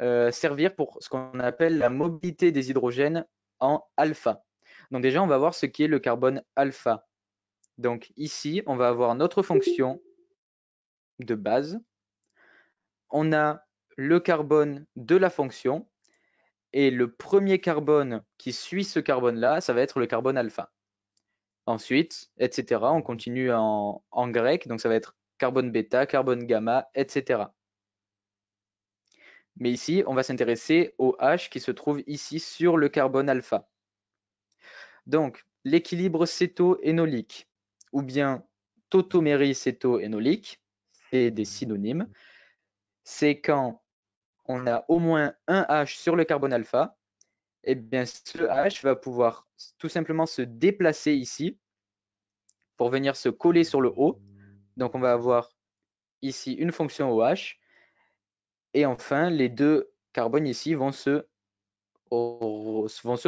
S1: euh, servir pour ce qu'on appelle la mobilité des hydrogènes en alpha. Donc déjà, on va voir ce qu'est le carbone alpha. Donc ici, on va avoir notre fonction de base. On a le carbone de la fonction. Et le premier carbone qui suit ce carbone-là, ça va être le carbone alpha. Ensuite, etc. On continue en, grec, donc ça va être carbone bêta, carbone gamma, etc. Mais ici, on va s'intéresser au H qui se trouve ici sur le carbone alpha. Donc, l'équilibre céto-énolique, ou bien tautoméricétoénolique, c'est des synonymes, c'est quand on a au moins un H sur le carbone alpha, eh bien ce H va pouvoir tout simplement se déplacer ici pour venir se coller sur le O. Donc on va avoir ici une fonction OH. Et enfin, les deux carbones ici vont se,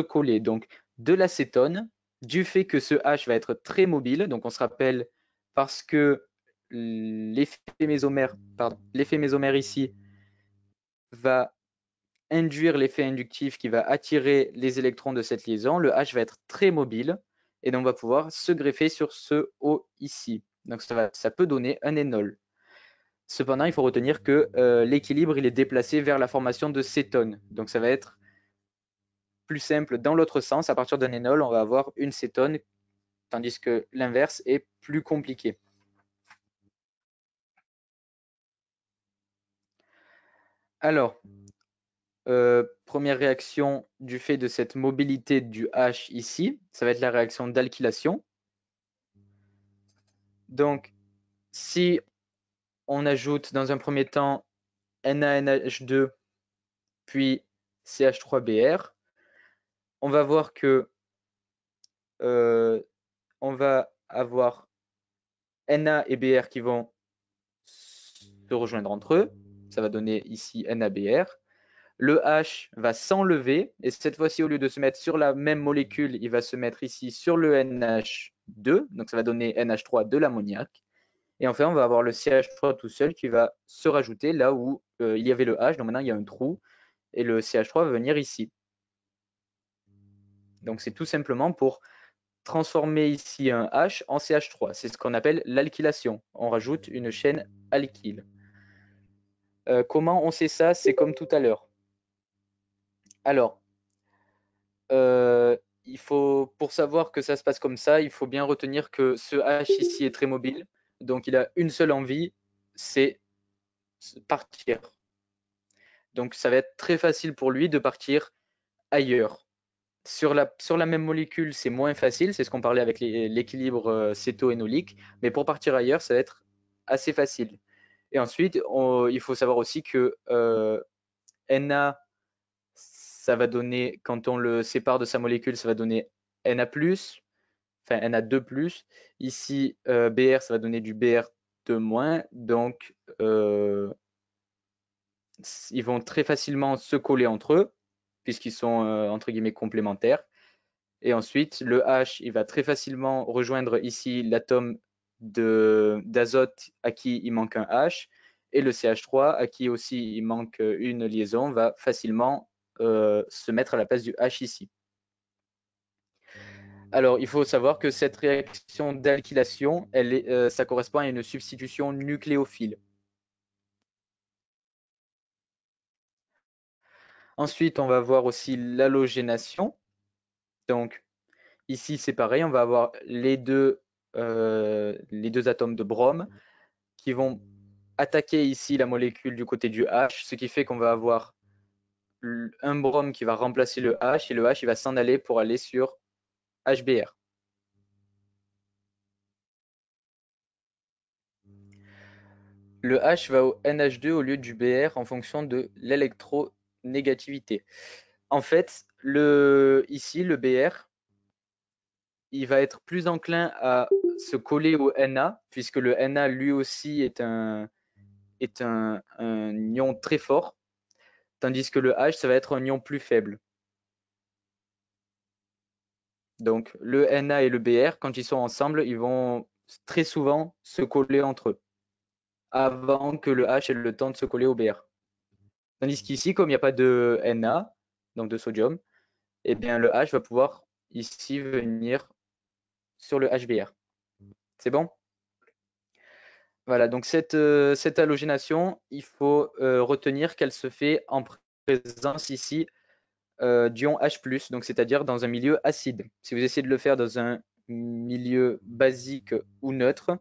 S1: coller. Donc de l'acétone, du fait que ce H va être très mobile, donc on se rappelle parce que l'effet mésomère, mésomère ici va induire l'effet inductif qui va attirer les électrons de cette liaison, le H va être très mobile et donc on va pouvoir se greffer sur ce O ici. Donc ça, ça peut donner un énol. Cependant, il faut retenir que euh, l'équilibre il est déplacé vers la formation de cétone. Donc ça va être plus simple dans l'autre sens. À partir d'un énol, on va avoir une cétone, tandis que l'inverse est plus compliqué. Alors, euh, première réaction du fait de cette mobilité du H ici, ça va être la réaction d'alkylation. Donc, si on ajoute dans un premier temps NaNH2 puis CH3Br, on va voir que euh, on va avoir Na et Br qui vont se rejoindre entre eux. Ça va donner ici NaBr. Le H va s'enlever et cette fois-ci, au lieu de se mettre sur la même molécule, il va se mettre ici sur le NH2. Donc ça va donner NH3 de l'ammoniac. Et enfin, on va avoir le CH3 tout seul qui va se rajouter là où euh, il y avait le H. Donc maintenant, il y a un trou et le CH3 va venir ici. Donc c'est tout simplement pour transformer ici un H en CH3. C'est ce qu'on appelle l'alkylation. On rajoute une chaîne alkyle. Euh, comment on sait ça? C'est comme tout à l'heure. Alors, euh, il faut, pour savoir que ça se passe comme ça, il faut bien retenir que ce H ici est très mobile. Donc, il a une seule envie, c'est partir. Donc, ça va être très facile pour lui de partir ailleurs. Sur la, sur la même molécule, c'est moins facile, c'est ce qu'on parlait avec l'équilibre euh, céto-énolique, mais pour partir ailleurs, ça va être assez facile. Et ensuite, il faut savoir aussi que euh, Na, ça va donner, quand on le sépare de sa molécule, ça va donner Na+, enfin Na2+. Ici, euh, Br, ça va donner du Br2-. Donc, euh, ils vont très facilement se coller entre eux, puisqu'ils sont, euh, entre guillemets, complémentaires. Et ensuite, le H, il va très facilement rejoindre ici l'atome d'azote à qui il manque un H. Et le CH3, à qui aussi il manque une liaison, va facilement se mettre à la place du H ici. Alors, il faut savoir que cette réaction d'alkylation, euh, ça correspond à une substitution nucléophile. Ensuite, on va voir aussi l'halogénation. Donc, ici, c'est pareil, on va avoir les deux, euh, les deux atomes de brome qui vont attaquer ici la molécule du côté du H, ce qui fait qu'on va avoir un brome qui va remplacer le H et le H il va s'en aller pour aller sur HBr. Le H va au NH2 au lieu du Br en fonction de l'électronégativité. En fait, le, ici, le Br, il va être plus enclin à se coller au Na, puisque le Na lui aussi est un, est un ion très fort, tandis que le H, ça va être un ion plus faible. Donc le Na et le Br, quand ils sont ensemble, ils vont très souvent se coller entre eux avant que le H ait le temps de se coller au Br. Tandis qu'ici, comme il n'y a pas de Na, donc de sodium, eh bien le H va pouvoir ici venir sur le HBr. C'est bon? Voilà, donc cette, euh, cette halogénation, il faut euh, retenir qu'elle se fait en présence ici euh, d'ion H+, donc c'est-à-dire dans un milieu acide. Si vous essayez de le faire dans un milieu basique ou neutre,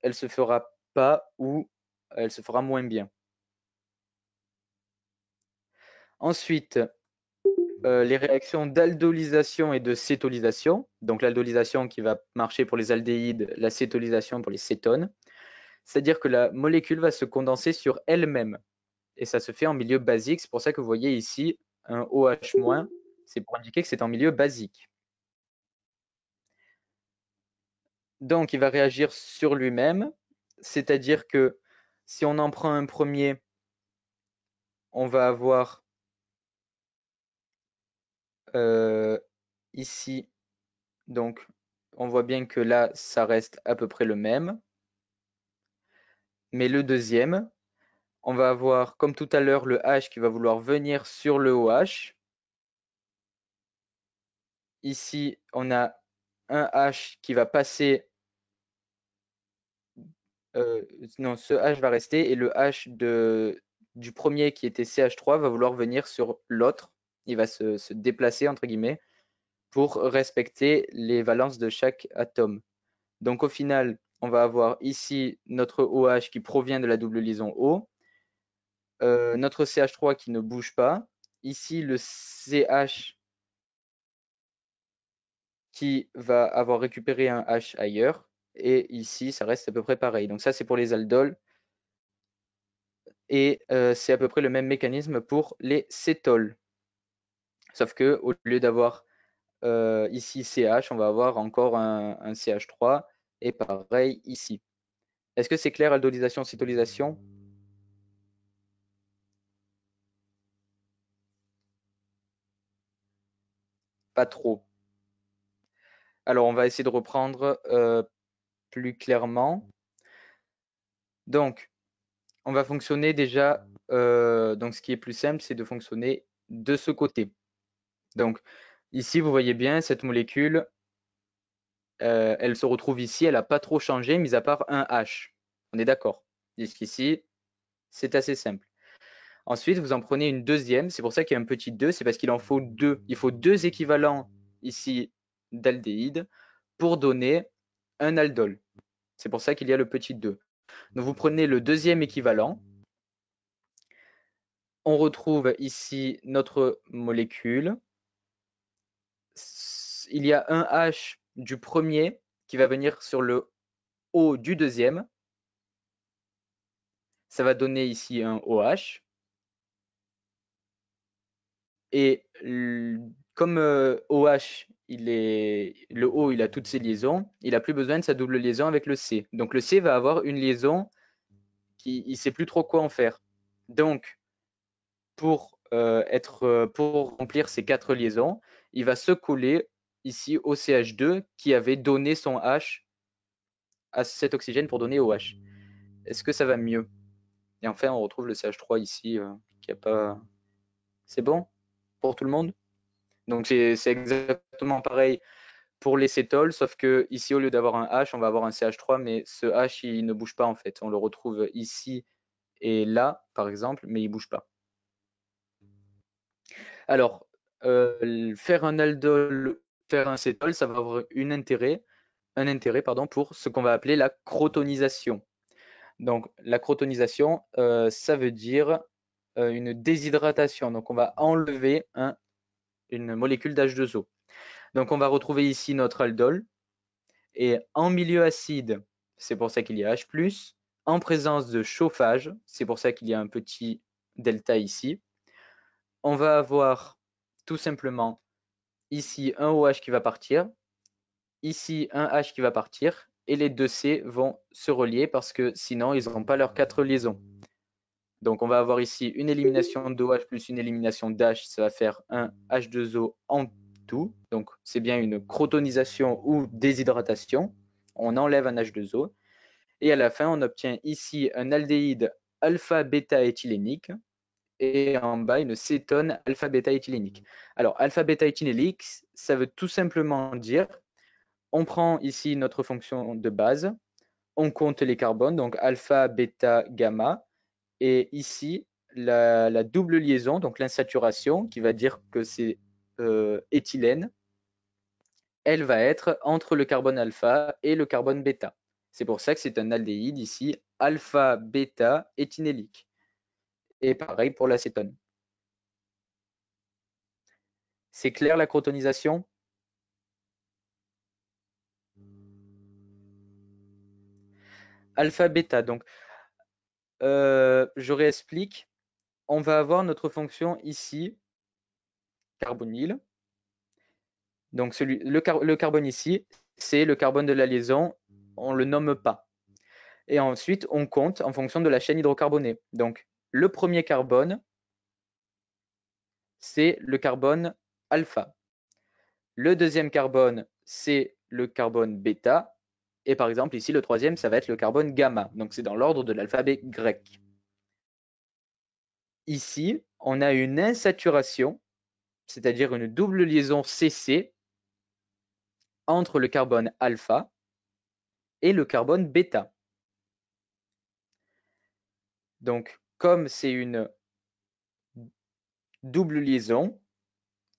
S1: elle se fera pas ou elle se fera moins bien. Ensuite, les réactions d'aldolysation et de cétolysation. Donc l'aldolysation qui va marcher pour les aldéhydes, la cétolysation pour les cétones. C'est-à-dire que la molécule va se condenser sur elle-même. Et ça se fait en milieu basique. C'est pour ça que vous voyez ici un OH-, c'est pour indiquer que c'est en milieu basique. Donc il va réagir sur lui-même. C'est-à-dire que si on en prend un premier, on va avoir euh, ici, donc, on voit bien que là, ça reste à peu près le même. Mais le deuxième, on va avoir, comme tout à l'heure, le H qui va vouloir venir sur le OH. Ici, on a un H qui va passer euh, non, ce H va rester et le H de, du premier qui était CH3 va vouloir venir sur l'autre. Il va se, déplacer, entre guillemets, pour respecter les valences de chaque atome. Donc au final, on va avoir ici notre OH qui provient de la double liaison O, euh, notre CH3 qui ne bouge pas, ici le CH qui va avoir récupéré un H ailleurs, et ici, ça reste à peu près pareil. Donc ça, c'est pour les aldols. Et euh, c'est à peu près le même mécanisme pour les cétols. Sauf que au lieu d'avoir euh, ici CH, on va avoir encore un, CH3 et pareil ici. Est-ce que c'est clair, aldolisation, cétolisation Pas trop. Alors, on va essayer de reprendre euh, plus clairement. Donc, on va fonctionner déjà, euh, donc ce qui est plus simple, c'est de fonctionner de ce côté. Donc, ici, vous voyez bien, cette molécule, euh, elle se retrouve ici, elle n'a pas trop changé, mis à part un H. On est d'accord Jusqu'ici, c'est assez simple. Ensuite, vous en prenez une deuxième, c'est pour ça qu'il y a un petit 2, c'est parce qu'il en faut deux. Il faut deux équivalents ici d'aldéhyde pour donner un aldol. C'est pour ça qu'il y a le petit 2. Donc vous prenez le deuxième équivalent. On retrouve ici notre molécule. Il y a un H du premier qui va venir sur le O du deuxième. Ça va donner ici un OH. Et comme OH il est, le O, il a toutes ses liaisons, il n'a plus besoin de sa double liaison avec le C. Donc le C va avoir une liaison qui ne sait plus trop quoi en faire. Donc, pour, euh, être, euh, pour remplir ces quatre liaisons, il va se coller ici au CH2 qui avait donné son H à cet oxygène pour donner OH. Est-ce que ça va mieux? Et enfin, on retrouve le CH3 ici euh, qui a pas. C'est bon pour tout le monde? Donc c'est exactement pareil pour les cétols, sauf que ici, au lieu d'avoir un H, on va avoir un CH3, mais ce H, il ne bouge pas en fait. On le retrouve ici et là, par exemple, mais il ne bouge pas. Alors, euh, faire un aldol, faire un cétol, ça va avoir un intérêt, un intérêt pardon, pour ce qu'on va appeler la crotonisation. Donc, la crotonisation, euh, ça veut dire euh, une déshydratation. Donc, on va enlever un une molécule d'H2O. Donc on va retrouver ici notre aldol. Et en milieu acide, c'est pour ça qu'il y a H+. En présence de chauffage, c'est pour ça qu'il y a un petit delta ici. On va avoir tout simplement ici un OH qui va partir, ici un H qui va partir, et les deux C vont se relier parce que sinon ils n'auront pas leurs quatre liaisons. Donc on va avoir ici une élimination d'OH plus une élimination d'H, ça va faire un H2O en tout. Donc c'est bien une crotonisation ou déshydratation. On enlève un H2O. Et à la fin, on obtient ici un aldéhyde alpha-bêta-éthylénique et en bas une cétone alpha-bêta-éthylénique. Alors alpha-bêta-éthylénique, ça veut tout simplement dire, on prend ici notre fonction de base, on compte les carbones, donc alpha, bêta, gamma, et ici, la, double liaison, donc l'insaturation, qui va dire que c'est euh, éthylène, elle va être entre le carbone alpha et le carbone bêta. C'est pour ça que c'est un aldéhyde ici, alpha-bêta éthynélique. Et pareil pour l'acétone. C'est clair la crotonisation? Alpha, bêta. Donc, euh, je réexplique. On va avoir notre fonction ici, carbonyle. Donc, celui, le, carbone ici, c'est le carbone de la liaison. On ne le nomme pas. Et ensuite, on compte en fonction de la chaîne hydrocarbonée. Donc, le premier carbone, c'est le carbone alpha. Le deuxième carbone, c'est le carbone bêta. Et par exemple, ici, le troisième, ça va être le carbone gamma. Donc, c'est dans l'ordre de l'alphabet grec. Ici, on a une insaturation, c'est-à-dire une double liaison CC entre le carbone alpha et le carbone bêta. Donc, comme c'est une double liaison,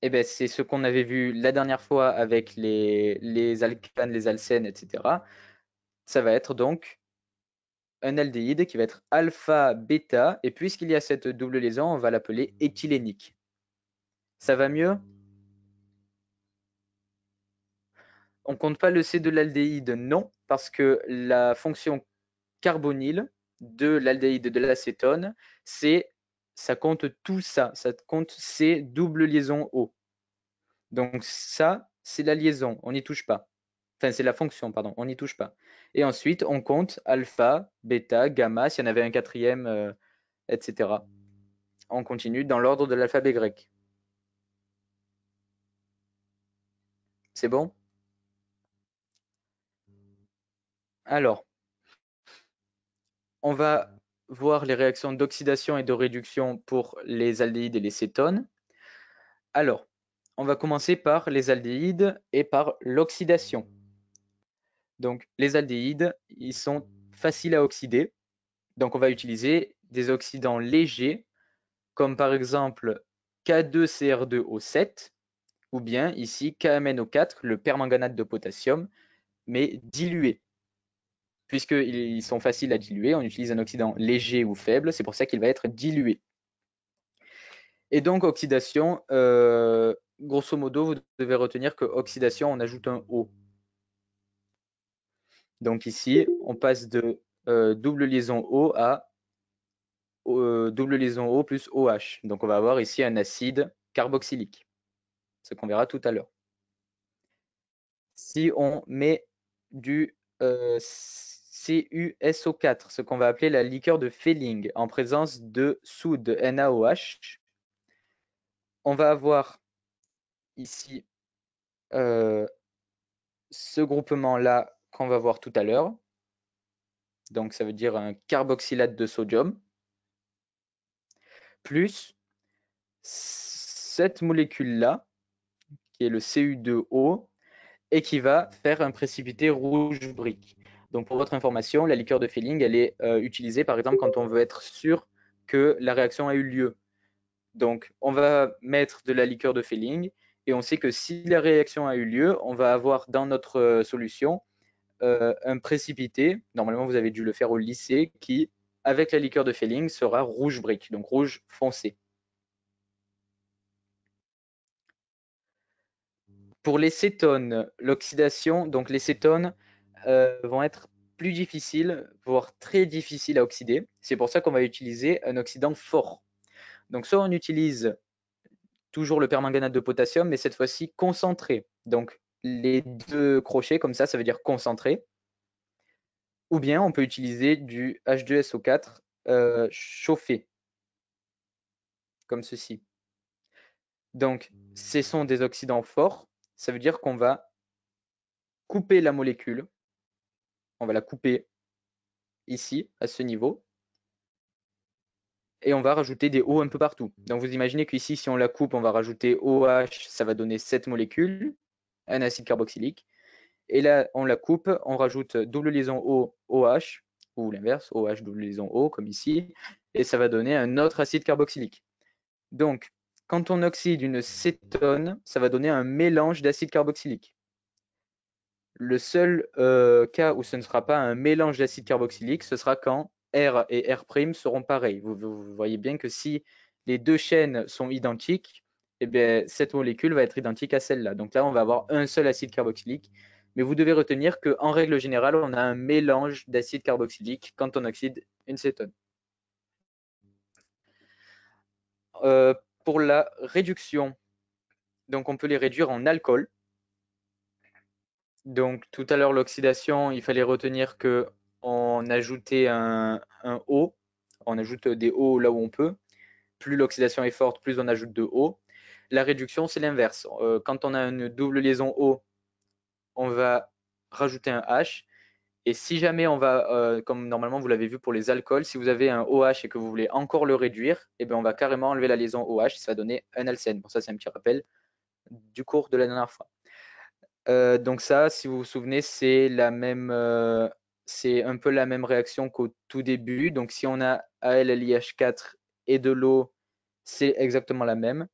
S1: eh ben, c'est ce qu'on avait vu la dernière fois avec les, les alcanes, les alcènes, etc. Ça va être donc un aldéhyde qui va être alpha, bêta, et puisqu'il y a cette double liaison, on va l'appeler éthylénique. Ça va mieux? On compte pas le C de l'aldéhyde, non, parce que la fonction carbonyle de l'aldéhyde de l'acétone, c'est ça compte tout ça, ça compte ces doubles liaisons O. Donc ça, c'est la liaison, on n'y touche pas. Enfin, c'est la fonction, pardon, on n'y touche pas. Et ensuite, on compte alpha, bêta, gamma, s'il y en avait un quatrième, euh, etc. On continue dans l'ordre de l'alphabet grec. C'est bon? Alors, on va voir les réactions d'oxydation et de réduction pour les aldéhydes et les cétones. Alors, on va commencer par les aldéhydes et par l'oxydation. Donc, les aldéhydes, ils sont faciles à oxyder. Donc, on va utiliser des oxydants légers, comme par exemple K2CR2O7, ou bien ici KMNO4, le permanganate de potassium, mais dilué puisqu'ils sont faciles à diluer, on utilise un oxydant léger ou faible, c'est pour ça qu'il va être dilué. Et donc, oxydation, euh, grosso modo, vous devez retenir que oxydation, on ajoute un O. Donc ici, on passe de euh, double liaison O à euh, double liaison O plus OH. Donc on va avoir ici un acide carboxylique, ce qu'on verra tout à l'heure. Si on met du CuSO4, ce qu'on va appeler la liqueur de Felling, en présence de soude NaOH. On va avoir ici euh, ce groupement-là qu'on va voir tout à l'heure. Donc ça veut dire un carboxylate de sodium, plus cette molécule-là, qui est le Cu2O, et qui va faire un précipité rouge brique. Donc pour votre information, la liqueur de Feeling, elle est euh, utilisée par exemple quand on veut être sûr que la réaction a eu lieu. Donc on va mettre de la liqueur de Feeling et on sait que si la réaction a eu lieu, on va avoir dans notre euh, solution euh, un précipité, normalement vous avez dû le faire au lycée, qui avec la liqueur de Feeling sera rouge brique, donc rouge foncé. Pour les cétones, l'oxydation, donc les cétones, euh, vont être plus difficiles, voire très difficiles à oxyder. C'est pour ça qu'on va utiliser un oxydant fort. Donc soit on utilise toujours le permanganate de potassium, mais cette fois-ci concentré. Donc les deux crochets comme ça, ça veut dire concentré. Ou bien on peut utiliser du H2SO4 euh, chauffé, comme ceci. Donc, ce sont des oxydants forts. Ça veut dire qu'on va couper la molécule on va la couper ici, à ce niveau. Et on va rajouter des O un peu partout. Donc vous imaginez qu'ici, si on la coupe, on va rajouter OH, ça va donner 7 molécules, un acide carboxylique. Et là, on la coupe, on rajoute double liaison O, OH, ou l'inverse, OH double liaison O, comme ici, et ça va donner un autre acide carboxylique. Donc, quand on oxyde une cétone, ça va donner un mélange d'acide carboxylique. Le seul euh, cas où ce ne sera pas un mélange d'acide carboxylique, ce sera quand R et R' seront pareils. Vous, voyez bien que si les deux chaînes sont identiques, eh cette molécule va être identique à celle-là. Donc là, on va avoir un seul acide carboxylique. Mais vous devez retenir qu'en règle générale, on a un mélange d'acide carboxylique quand on oxyde une cétone. Euh, pour la réduction, donc on peut les réduire en alcool. Donc tout à l'heure, l'oxydation, il fallait retenir que on ajoutait un, O, on ajoute des O là où on peut. Plus l'oxydation est forte, plus on ajoute de O. La réduction, c'est l'inverse. Euh, quand on a une double liaison O, on va rajouter un H. Et si jamais on va, euh, comme normalement vous l'avez vu pour les alcools, si vous avez un OH et que vous voulez encore le réduire, eh bien on va carrément enlever la liaison OH, ça va donner un alcène. Bon, ça c'est un petit rappel du cours de la dernière fois. Euh, donc ça, si vous vous souvenez, c'est la même, c'est un peu la même réaction qu'au tout début. Donc si on a ALLIH4 et de l'eau, c'est exactement la même.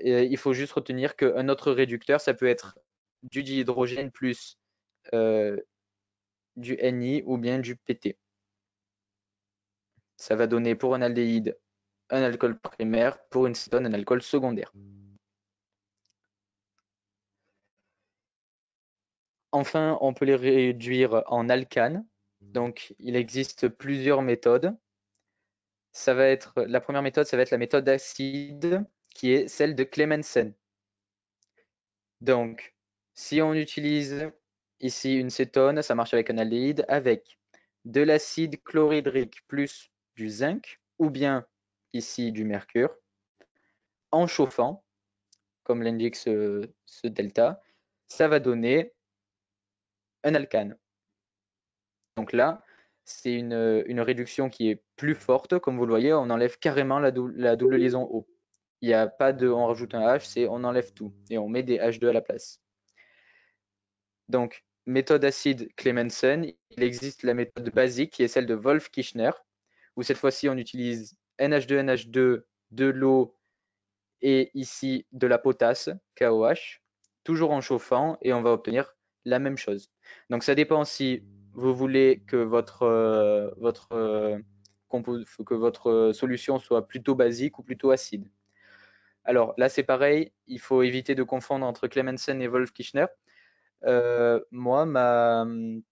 S1: il faut juste retenir qu'un autre réducteur, ça peut être du dihydrogène plus euh, du Ni ou bien du PT. Ça va donner pour un aldéhyde un alcool primaire, pour une cétone un alcool secondaire. Enfin, on peut les réduire en alcanes. Donc, il existe plusieurs méthodes. Ça va être la première méthode, ça va être la méthode acide, qui est celle de Clemensen. Donc, si on utilise ici une cétone, ça marche avec un aldéhyde, avec de l'acide chlorhydrique plus du zinc, ou bien ici du mercure, en chauffant, comme l'indique ce, delta, ça va donner un alcane. Donc là, c'est une, réduction qui est plus forte. Comme vous le voyez, on enlève carrément la, double liaison O. Il n'y a pas de on rajoute un H, c'est on enlève tout et on met des H2 à la place. Donc, méthode acide Clemensen, il existe la méthode basique qui est celle de Wolf-Kirchner, où cette fois-ci on utilise NH2NH2, de l'eau et ici de la potasse, KOH, toujours en chauffant et on va obtenir la même chose. Donc ça dépend si vous voulez que votre, euh, votre, euh, que votre solution soit plutôt basique ou plutôt acide. Alors là c'est pareil, il faut éviter de confondre entre Clemensen et Wolf-Kirchner. Euh, moi, ma, mm,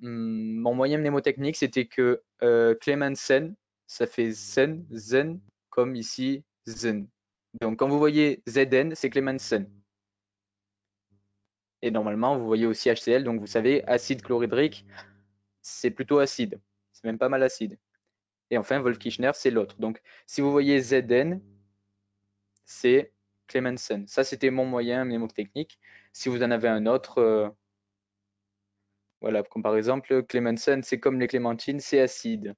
S1: mon moyen mnémotechnique, c'était que euh, Clemensen, ça fait zen, zen, comme ici, zen. Donc, quand vous voyez ZN, c'est Clemensen. Et normalement, vous voyez aussi HCl, donc vous savez, acide chlorhydrique, c'est plutôt acide. C'est même pas mal acide. Et enfin, Wolf-Kirchner, c'est l'autre. Donc, si vous voyez ZN, c'est Clemensen. Ça, c'était mon moyen mnémotechnique. Si vous en avez un autre, euh, voilà, comme par exemple, Clemensen, c'est comme les clémentines, c'est acide.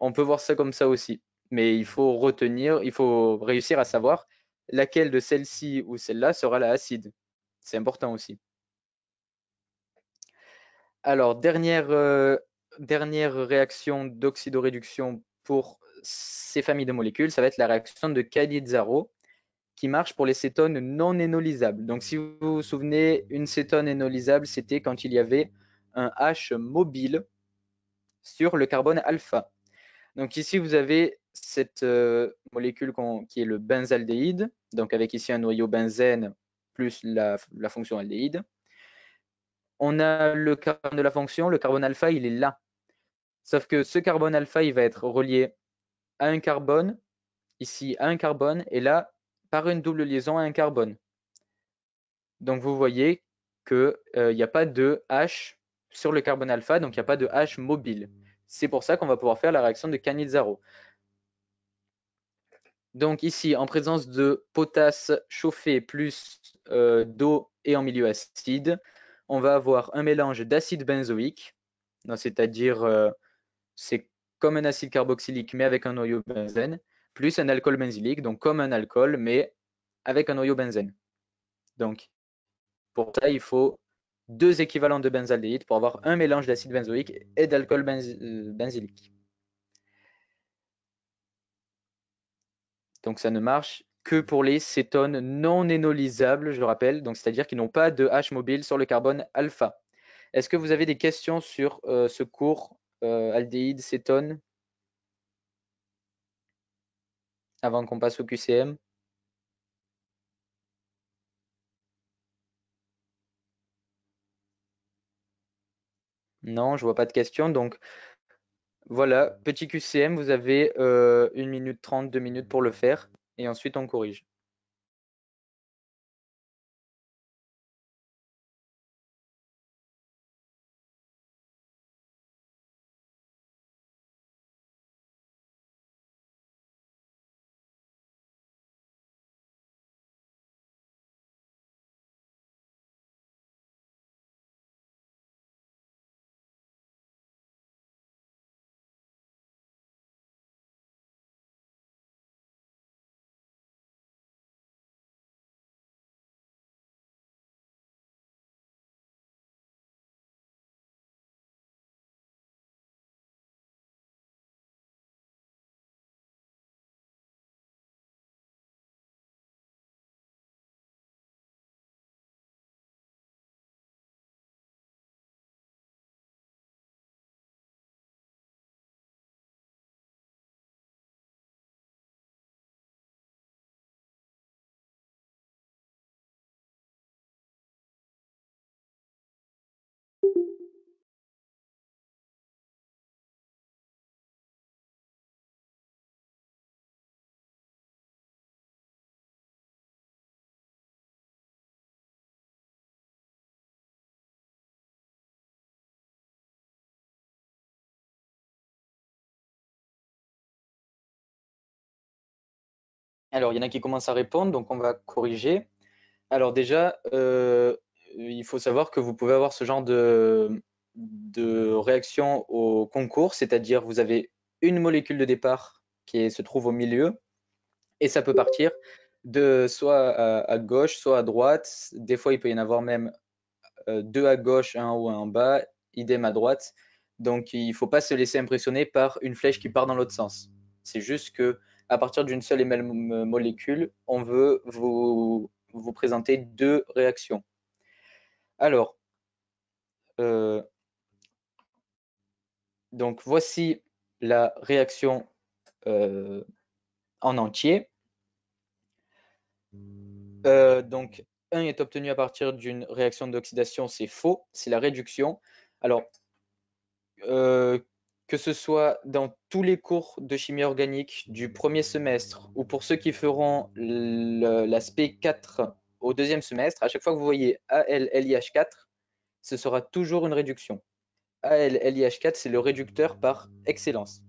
S1: On peut voir ça comme ça aussi. Mais il faut retenir, il faut réussir à savoir laquelle de celle-ci ou celle-là sera la acide. C'est important aussi. Alors, dernière, euh, dernière réaction d'oxydoréduction pour ces familles de molécules, ça va être la réaction de Cannizzaro qui marche pour les cétones non énolisables. Donc, si vous vous souvenez, une cétone énolisable, c'était quand il y avait un H mobile sur le carbone alpha. Donc ici, vous avez cette euh, molécule qui est le benzaldéhyde, donc avec ici un noyau benzène plus la, fonction aldéhyde. On a le carbone de la fonction, le carbone alpha, il est là. Sauf que ce carbone alpha, il va être relié à un carbone, ici à un carbone, et là par une double liaison à un carbone. Donc vous voyez qu'il euh, n'y a pas de H sur le carbone alpha, donc il n'y a pas de H mobile. C'est pour ça qu'on va pouvoir faire la réaction de Cannizzaro. Donc ici, en présence de potasse chauffé plus euh, d'eau et en milieu acide, on va avoir un mélange d'acide benzoïque, c'est-à-dire euh, c'est comme un acide carboxylique mais avec un noyau benzène, plus un alcool benzylique, donc comme un alcool, mais avec un noyau benzène. Donc, pour ça, il faut deux équivalents de benzaldéhyde pour avoir un mélange d'acide benzoïque et d'alcool euh, benzylique. Donc ça ne marche que pour les cétones non énolisables, je le rappelle, donc c'est-à-dire qu'ils n'ont pas de H mobile sur le carbone alpha. Est-ce que vous avez des questions sur euh, ce cours euh, aldéhyde cétone? Avant qu'on passe au QCM Non, je ne vois pas de questions. Donc, voilà, petit QCM, vous avez euh, 1 minute 30, 2 minutes pour le faire. Et ensuite, on corrige. Alors, il y en a qui commencent à répondre, donc on va corriger. Alors déjà, euh, il faut savoir que vous pouvez avoir ce genre de, réaction au concours, c'est-à-dire vous avez une molécule de départ qui se trouve au milieu et ça peut partir de soit à, gauche, soit à droite. Des fois, il peut y en avoir même euh, deux à gauche, un haut, un en bas, idem à droite. Donc, il ne faut pas se laisser impressionner par une flèche qui part dans l'autre sens. C'est juste que à partir d'une seule et même molécule, on veut vous, vous présenter deux réactions. Alors, euh, donc voici la réaction euh, en entier. Euh, donc, 1 est obtenu à partir d'une réaction d'oxydation, c'est faux, c'est la réduction. Alors, que ce soit dans tous les cours de chimie organique du premier semestre ou pour ceux qui feront l'aspect 4 au deuxième semestre, à chaque fois que vous voyez ALLIH4, ce sera toujours une réduction. ALLIH4, c'est le réducteur par excellence.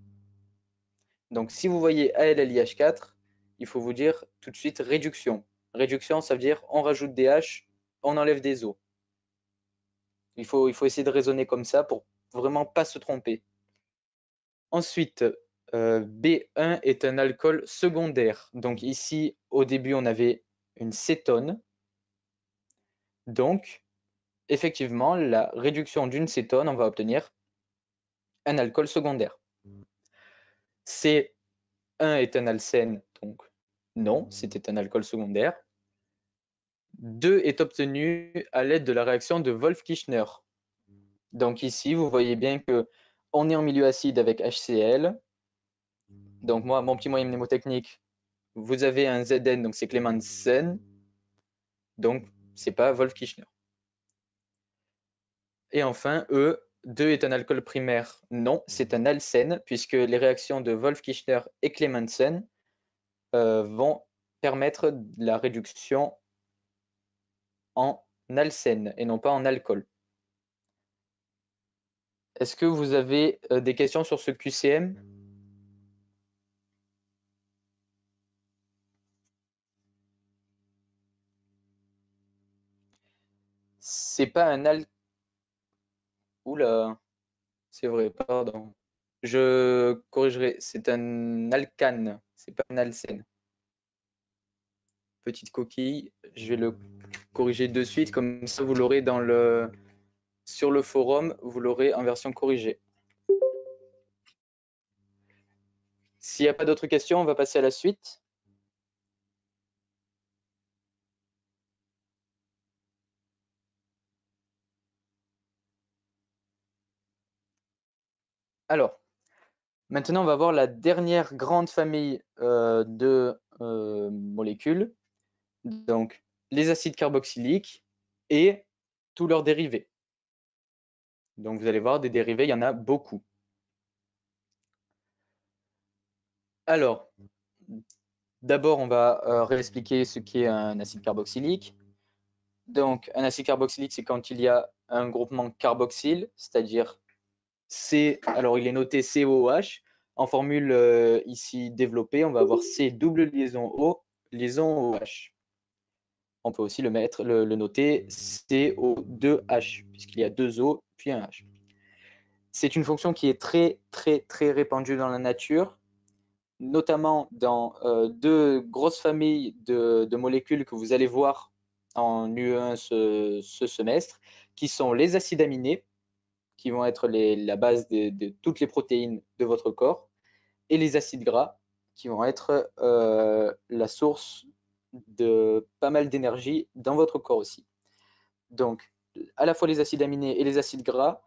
S1: Donc si vous voyez ALLIH4, il faut vous dire tout de suite réduction. Réduction, ça veut dire on rajoute des H, on enlève des O. Il faut, il faut essayer de raisonner comme ça pour vraiment pas se tromper. Ensuite, euh, B1 est un alcool secondaire. Donc ici, au début, on avait une cétone. Donc, effectivement, la réduction d'une cétone, on va obtenir un alcool secondaire. C1 est un alcène, donc non, c'était un alcool secondaire. 2 est obtenu à l'aide de la réaction de Wolf-Kishner. Donc ici, vous voyez bien que on est en milieu acide avec HCl. Donc moi, mon petit moyen mnémotechnique, vous avez un Zn, donc c'est Clemensen. Donc c'est pas Wolf-Kishner. Et enfin, E, 2 est un alcool primaire. Non, c'est un alcène, puisque les réactions de Wolf-Kishner et Clemensen euh, vont permettre la réduction en alcène et non pas en alcool. Est-ce que vous avez euh, des questions sur ce QCM C'est pas un al... Oula, c'est vrai, pardon. Je corrigerai, c'est un alcane, c'est pas un alcène. Petite coquille, je vais le corriger de suite, comme ça vous l'aurez dans le, sur le forum, vous l'aurez en version corrigée. S'il n'y a pas d'autres questions, on va passer à la suite. Alors, maintenant, on va voir la dernière grande famille euh, de euh, molécules, donc les acides carboxyliques et tous leurs dérivés. Donc vous allez voir, des dérivés, il y en a beaucoup. Alors, d'abord, on va euh, réexpliquer ce qu'est un acide carboxylique. Donc, un acide carboxylique, c'est quand il y a un groupement carboxyle, c'est-à-dire C, alors il est noté COOH. En formule euh, ici développée, on va avoir C double liaison O, liaison OH. On peut aussi le mettre, le, noter CO2H, puisqu'il y a deux O puis un H. C'est une fonction qui est très, très, très répandue dans la nature, notamment dans euh, deux grosses familles de, molécules que vous allez voir en UE1 ce, semestre, qui sont les acides aminés, qui vont être la base de, toutes les protéines de votre corps, et les acides gras, qui vont être euh, la source de pas mal d'énergie dans votre corps aussi. Donc, à la fois les acides aminés et les acides gras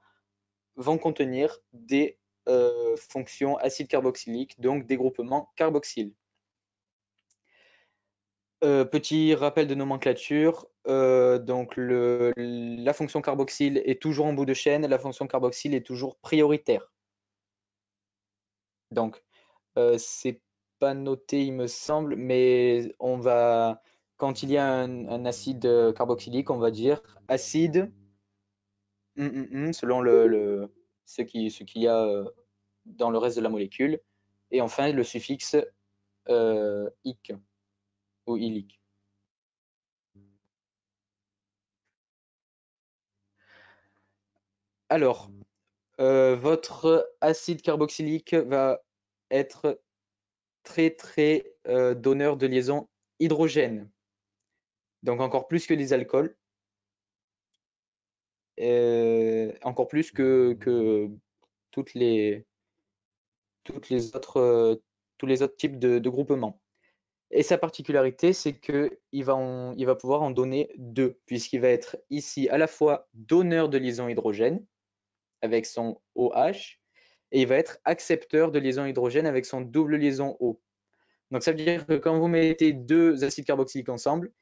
S1: vont contenir des euh, fonctions acides carboxyliques, donc des groupements carboxyles. Euh, petit rappel de nomenclature, euh, donc la fonction carboxyle est toujours en bout de chaîne, la fonction carboxyle est toujours prioritaire. Donc, c'est pas noté, il me semble, mais on va, quand il y a un, acide carboxylique, on va dire acide, hum, hum, hum, selon le, ce qu'il y a dans le reste de la molécule, et enfin le suffixe ic ou ilique. Alors, euh, votre acide carboxylique va être très très euh, donneur de liaison hydrogène. Donc encore plus que les alcools. Euh, encore plus que, toutes les, autres, tous les autres types de groupements. Et sa particularité, c'est qu'il il va pouvoir en donner deux, puisqu'il va être ici à la fois donneur de liaison hydrogène avec son OH, et il va être accepteur de liaison hydrogène avec son double liaison O. Donc ça veut dire que quand vous mettez deux acides carboxyliques ensemble,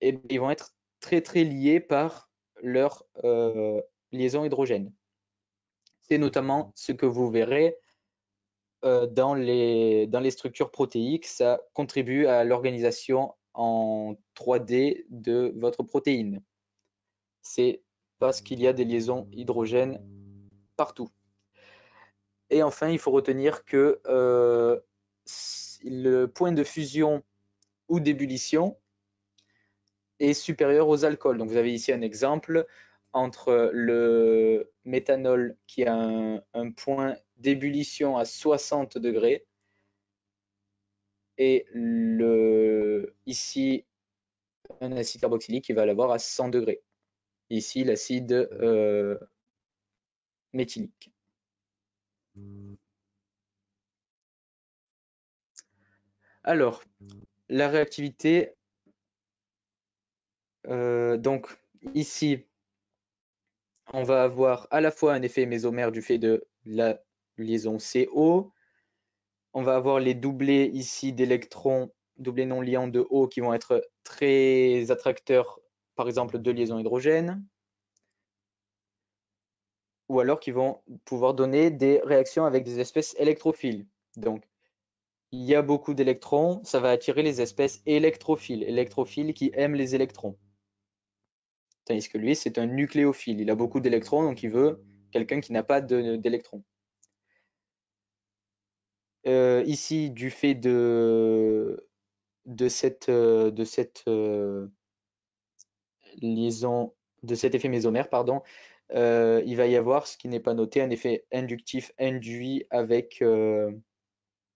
S1: eh ils vont être très très liés par leur euh, liaison hydrogène. C'est notamment ce que vous verrez euh, dans, les, dans les structures protéiques, ça contribue à l'organisation en 3D de votre protéine. C'est parce qu'il y a des liaisons hydrogènes partout. Et enfin, il faut retenir que euh, le point de fusion ou d'ébullition est supérieur aux alcools. Donc vous avez ici un exemple entre le méthanol qui a un point d'ébullition à 60 degrés. Et ici, un acide carboxylique qui va l'avoir à 100 degrés. Ici, l'acide euh, méthylique. Alors, la réactivité, euh, donc ici, on va avoir à la fois un effet mésomère du fait de la liaison CO. On va avoir les doublés ici d'électrons, doublés non liants de O qui vont être très attracteurs, par exemple, de liaison hydrogène. Ou alors qui vont pouvoir donner des réactions avec des espèces électrophiles. Donc, il y a beaucoup d'électrons, ça va attirer les espèces électrophiles, électrophiles qui aiment les électrons. Tandis que lui, c'est un nucléophile. Il a beaucoup d'électrons, donc il veut quelqu'un qui n'a pas d'électrons. Euh, ici, du fait de, cette, euh, de cette euh, liaison, de cet effet mésomère, pardon, il va y avoir ce qui n'est pas noté, un effet inductif induit avec,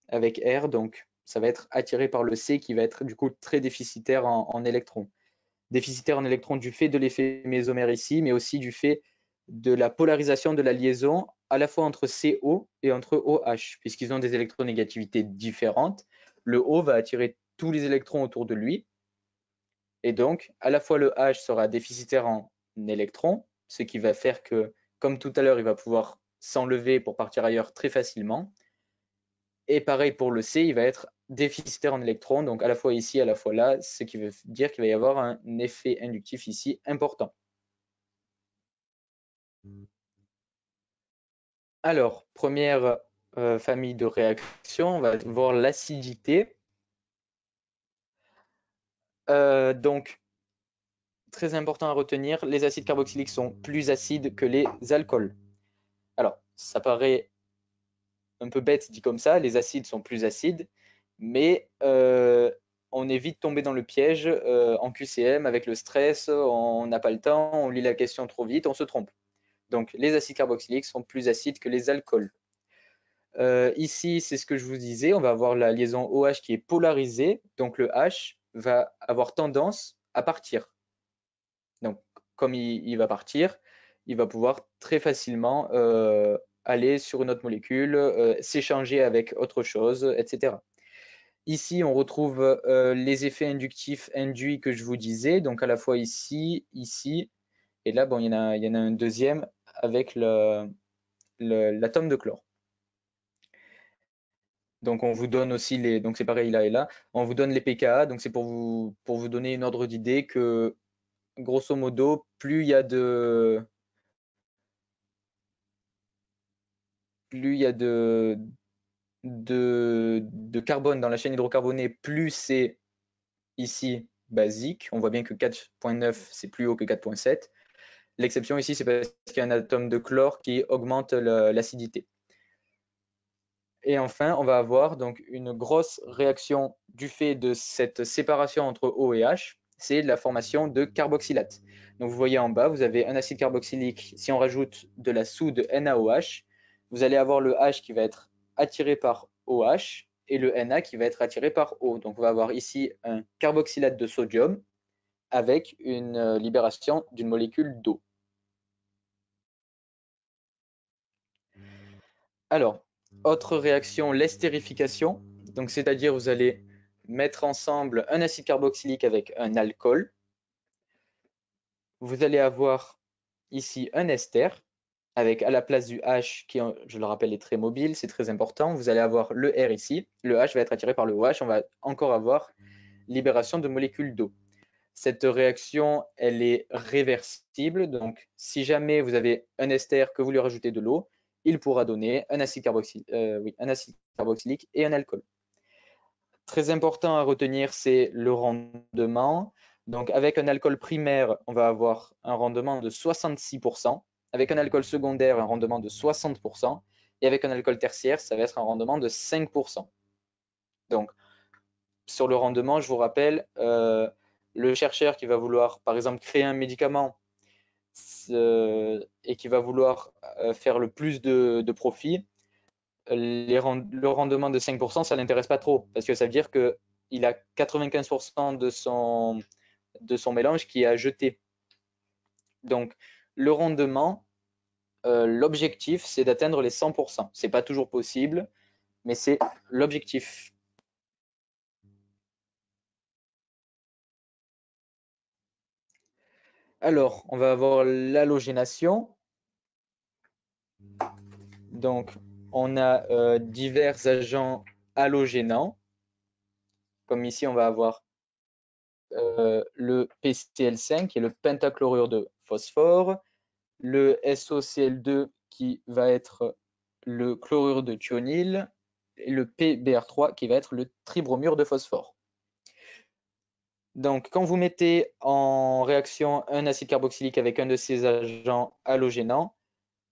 S1: avec R, donc ça va être attiré par le C qui va être du coup très déficitaire en, en électrons. Déficitaire en électrons du fait de l'effet mésomère ici, mais aussi du fait de la polarisation de la liaison à la fois entre CO et entre OH, puisqu'ils ont des électronégativités différentes. Le O va attirer tous les électrons autour de lui. Et donc, à la fois le H sera déficitaire en électrons, ce qui va faire que, comme tout à l'heure, il va pouvoir s'enlever pour partir ailleurs très facilement. Et pareil pour le C, il va être déficitaire en électrons, donc à la fois ici, à la fois là, ce qui veut dire qu'il va y avoir un effet inductif ici important. Alors, première euh, famille de réactions, on va voir l'acidité. Euh, donc, très important à retenir, les acides carboxyliques sont plus acides que les alcools. Alors, ça paraît un peu bête dit comme ça, les acides sont plus acides, mais euh, on évite de tomber dans le piège euh, en QCM avec le stress, on n'a pas le temps, on lit la question trop vite, on se trompe. Donc les acides carboxyliques sont plus acides que les alcools. Euh, ici, c'est ce que je vous disais, on va avoir la liaison OH qui est polarisée, donc le H va avoir tendance à partir. Comme il, va partir, il va pouvoir très facilement euh, aller sur une autre molécule, s'échanger avec autre chose, etc. Ici, on retrouve euh, les effets inductifs induits que je vous disais, donc à la fois ici, ici, et là, bon, il y en a, il y en a un deuxième avec l'atome de chlore. Donc on vous donne aussi les, donc c'est pareil là et là, on vous donne les pKa, donc c'est pour vous, pour vous donner une ordre d'idée que grosso modo, plus il y a de, plus il y a de, carbone dans la chaîne hydrocarbonée, plus c'est ici basique. On voit bien que 4.9, c'est plus haut que 4.7. L'exception ici, c'est parce qu'il y a un atome de chlore qui augmente l'acidité. Et enfin, on va avoir donc une grosse réaction du fait de cette séparation entre O et H, c'est la formation de carboxylate. Donc vous voyez en bas, vous avez un acide carboxylique. Si on rajoute de la soude NaOH, vous allez avoir le H qui va être attiré par OH et le Na qui va être attiré par O. Donc on va avoir ici un carboxylate de sodium avec une euh, libération d'une molécule d'eau. Alors, autre réaction, l'estérification. Donc c'est-à-dire vous allez mettre ensemble un acide carboxylique avec un alcool. Vous allez avoir ici un ester avec à la place du H, qui, je le rappelle, est très mobile, c'est très important, vous allez avoir le R ici, le H va être attiré par le OH, on va encore avoir libération de molécules d'eau. Cette réaction, elle est réversible, donc si jamais vous avez un ester que vous lui rajoutez de l'eau, il pourra donner un acide, euh, un acide carboxylique et un alcool. Très important à retenir, c'est le rendement. Donc avec un alcool primaire, on va avoir un rendement de 66%. Avec un alcool secondaire, un rendement de 60%. Et avec un alcool tertiaire, ça va être un rendement de 5%. Donc, sur le rendement, je vous rappelle, euh, le chercheur qui va vouloir, par exemple, créer un médicament euh, et qui va vouloir euh, faire le plus de, profit, le rendement de 5%, ça ne l'intéresse pas trop, parce que ça veut dire qu'il a 95% de son, mélange qui est à jeter. Donc, le rendement, euh, l'objectif, c'est d'atteindre les 100%. Ce n'est pas toujours possible, mais c'est l'objectif. Alors, on va avoir l'halogénation. Donc, on a euh, divers agents halogénants. Comme ici, on va avoir euh, le PCl5, qui est le pentachlorure de phosphore, le SOCl2 qui va être le chlorure de thionyle et le PBr3 qui va être le tribromure de phosphore. Donc, quand vous mettez en réaction un acide carboxylique avec un de ces agents halogénants,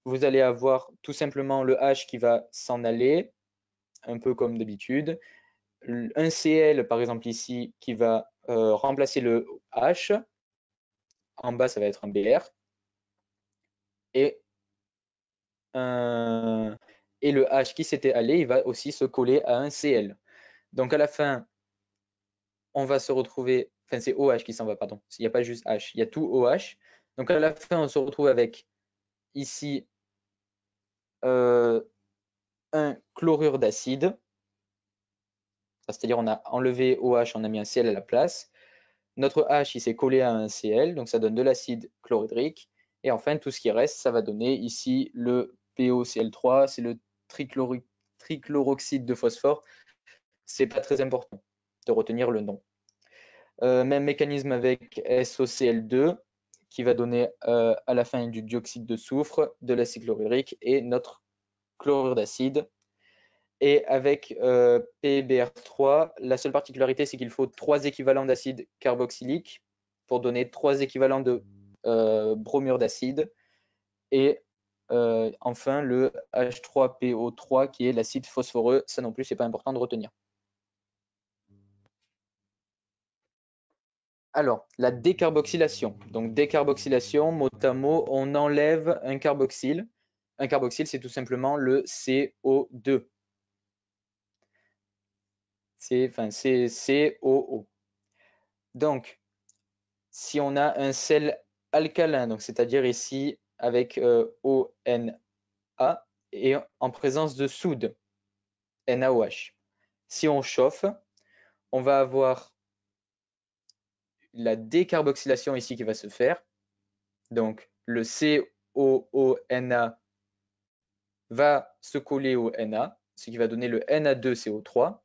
S1: vous allez avoir tout simplement le H qui va s'en aller, un peu comme d'habitude. Un Cl, par exemple ici, qui va euh, remplacer le H. En bas, ça va être un Br et, et le H qui s'était allé, il va aussi se coller à un CL. Donc à la fin, on va se retrouver, enfin c'est OH qui s'en va, pardon, il n'y a pas juste H, il y a tout OH. Donc à la fin, on se retrouve avec ici un chlorure d'acide, c'est-à-dire on a enlevé OH, on a mis un Cl à la place. Notre H, s'est collé à un Cl, donc ça donne de l'acide chlorhydrique. Et enfin, tout ce qui reste, ça va donner ici le POCl3, c'est le trichloroxyde de phosphore. C'est pas très important de retenir le nom. Euh, même mécanisme avec SOCl2 qui va donner euh, à la fin du dioxyde de soufre, de l'acide chlorhydrique et notre chlorure d'acide. Et avec euh, PBr3, la seule particularité, c'est qu'il faut trois équivalents d'acide carboxylique pour donner trois équivalents de euh, bromure d'acide. Et enfin, le H3PO3 qui est l'acide phosphoreux. Ça non plus, c'est pas important de retenir. Alors, la décarboxylation. Donc, décarboxylation, mot à mot, on enlève un carboxyle. Un carboxyle, c'est tout simplement le CO2. C'est enfin, COO. Donc, si on a un sel alcalin, c'est-à-dire ici avec euh, ONA et en présence de soude, NaOH. Si on chauffe, on va avoir la décarboxylation ici qui va se faire. Donc le COONA va se coller au Na, ce qui va donner le Na2CO3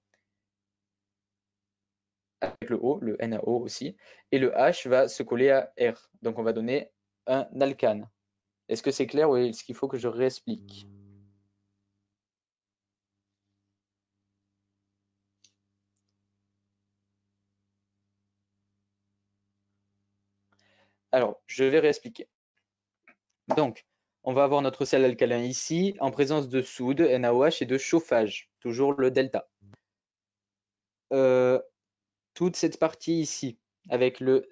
S1: avec le O, le NaO aussi, et le H va se coller à R. Donc on va donner un alcane. Est-ce que c'est clair ou est-ce qu'il faut que je réexplique? Alors, je vais réexpliquer. Donc, on va avoir notre sel alcalin ici en présence de soude, NaOH, et de chauffage, toujours le delta. Euh, toute cette partie ici, avec le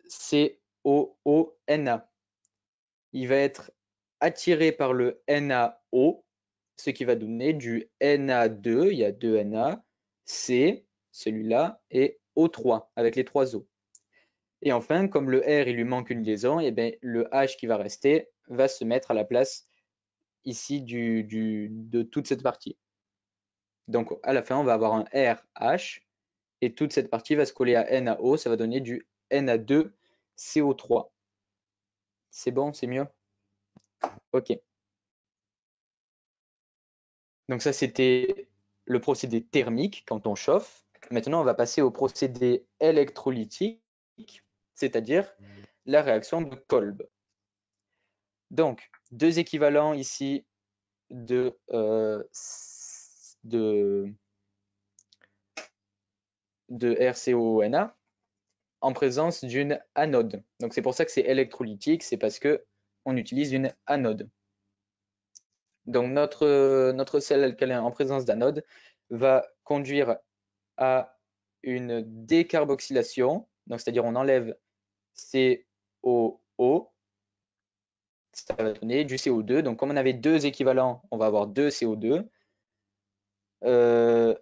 S1: COONA, il va être attiré par le NaO, ce qui va donner du Na2, il y a deux Na, C, celui-là, et O3, avec les trois O. Et enfin, comme le R, il lui manque une liaison, eh bien, le H qui va rester va se mettre à la place ici de toute cette partie. Donc à la fin, on va avoir un RH, et toute cette partie va se coller à NaO, ça va donner du Na2CO3. C'est bon, c'est mieux? Ok. Donc ça, c'était le procédé thermique quand on chauffe. Maintenant, on va passer au procédé électrolytique, c'est-à-dire la réaction de Kolb. Donc, deux équivalents ici de, euh, de, RCOONA en présence d'une anode. Donc, c'est pour ça que c'est électrolytique, c'est parce que on utilise une anode. Donc notre, notre sel alcalin en présence d'anode va conduire à une décarboxylation, c'est-à-dire on enlève COO, ça va donner du CO2. Donc comme on avait deux équivalents, on va avoir deux CO2. Euh,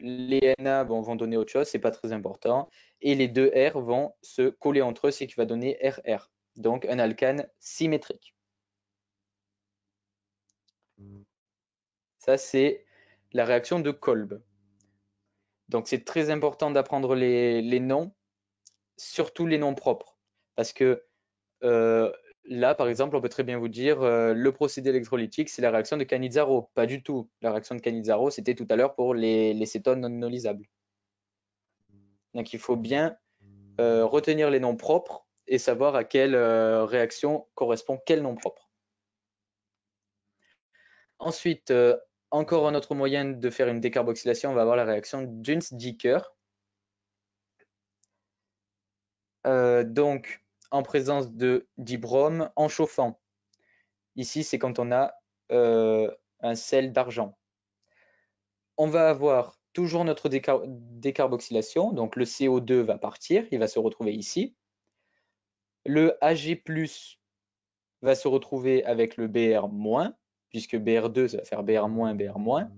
S1: les Na vont donner autre chose, c'est pas très important. Et les deux R vont se coller entre eux, ce qui va donner RR donc un alcane symétrique. Ça, c'est la réaction de Kolb. Donc, c'est très important d'apprendre les, noms, surtout les noms propres. Parce que euh, là, par exemple, on peut très bien vous dire euh, le procédé électrolytique, c'est la réaction de Cannizzaro. Pas du tout. La réaction de Cannizzaro, c'était tout à l'heure pour les, cétones non nolisables. Donc, il faut bien euh, retenir les noms propres et savoir à quelle réaction correspond quel nom propre. Ensuite, encore un autre moyen de faire une décarboxylation, on va avoir la réaction Duns-Dicker. Euh, donc, en présence de dibrome en chauffant. Ici, c'est quand on a un sel d'argent. On va avoir toujours notre décarboxylation, donc le CO2 va partir, il va se retrouver ici. Le Ag+, va se retrouver avec le Br-, puisque Br2, ça va faire Br-, Br-.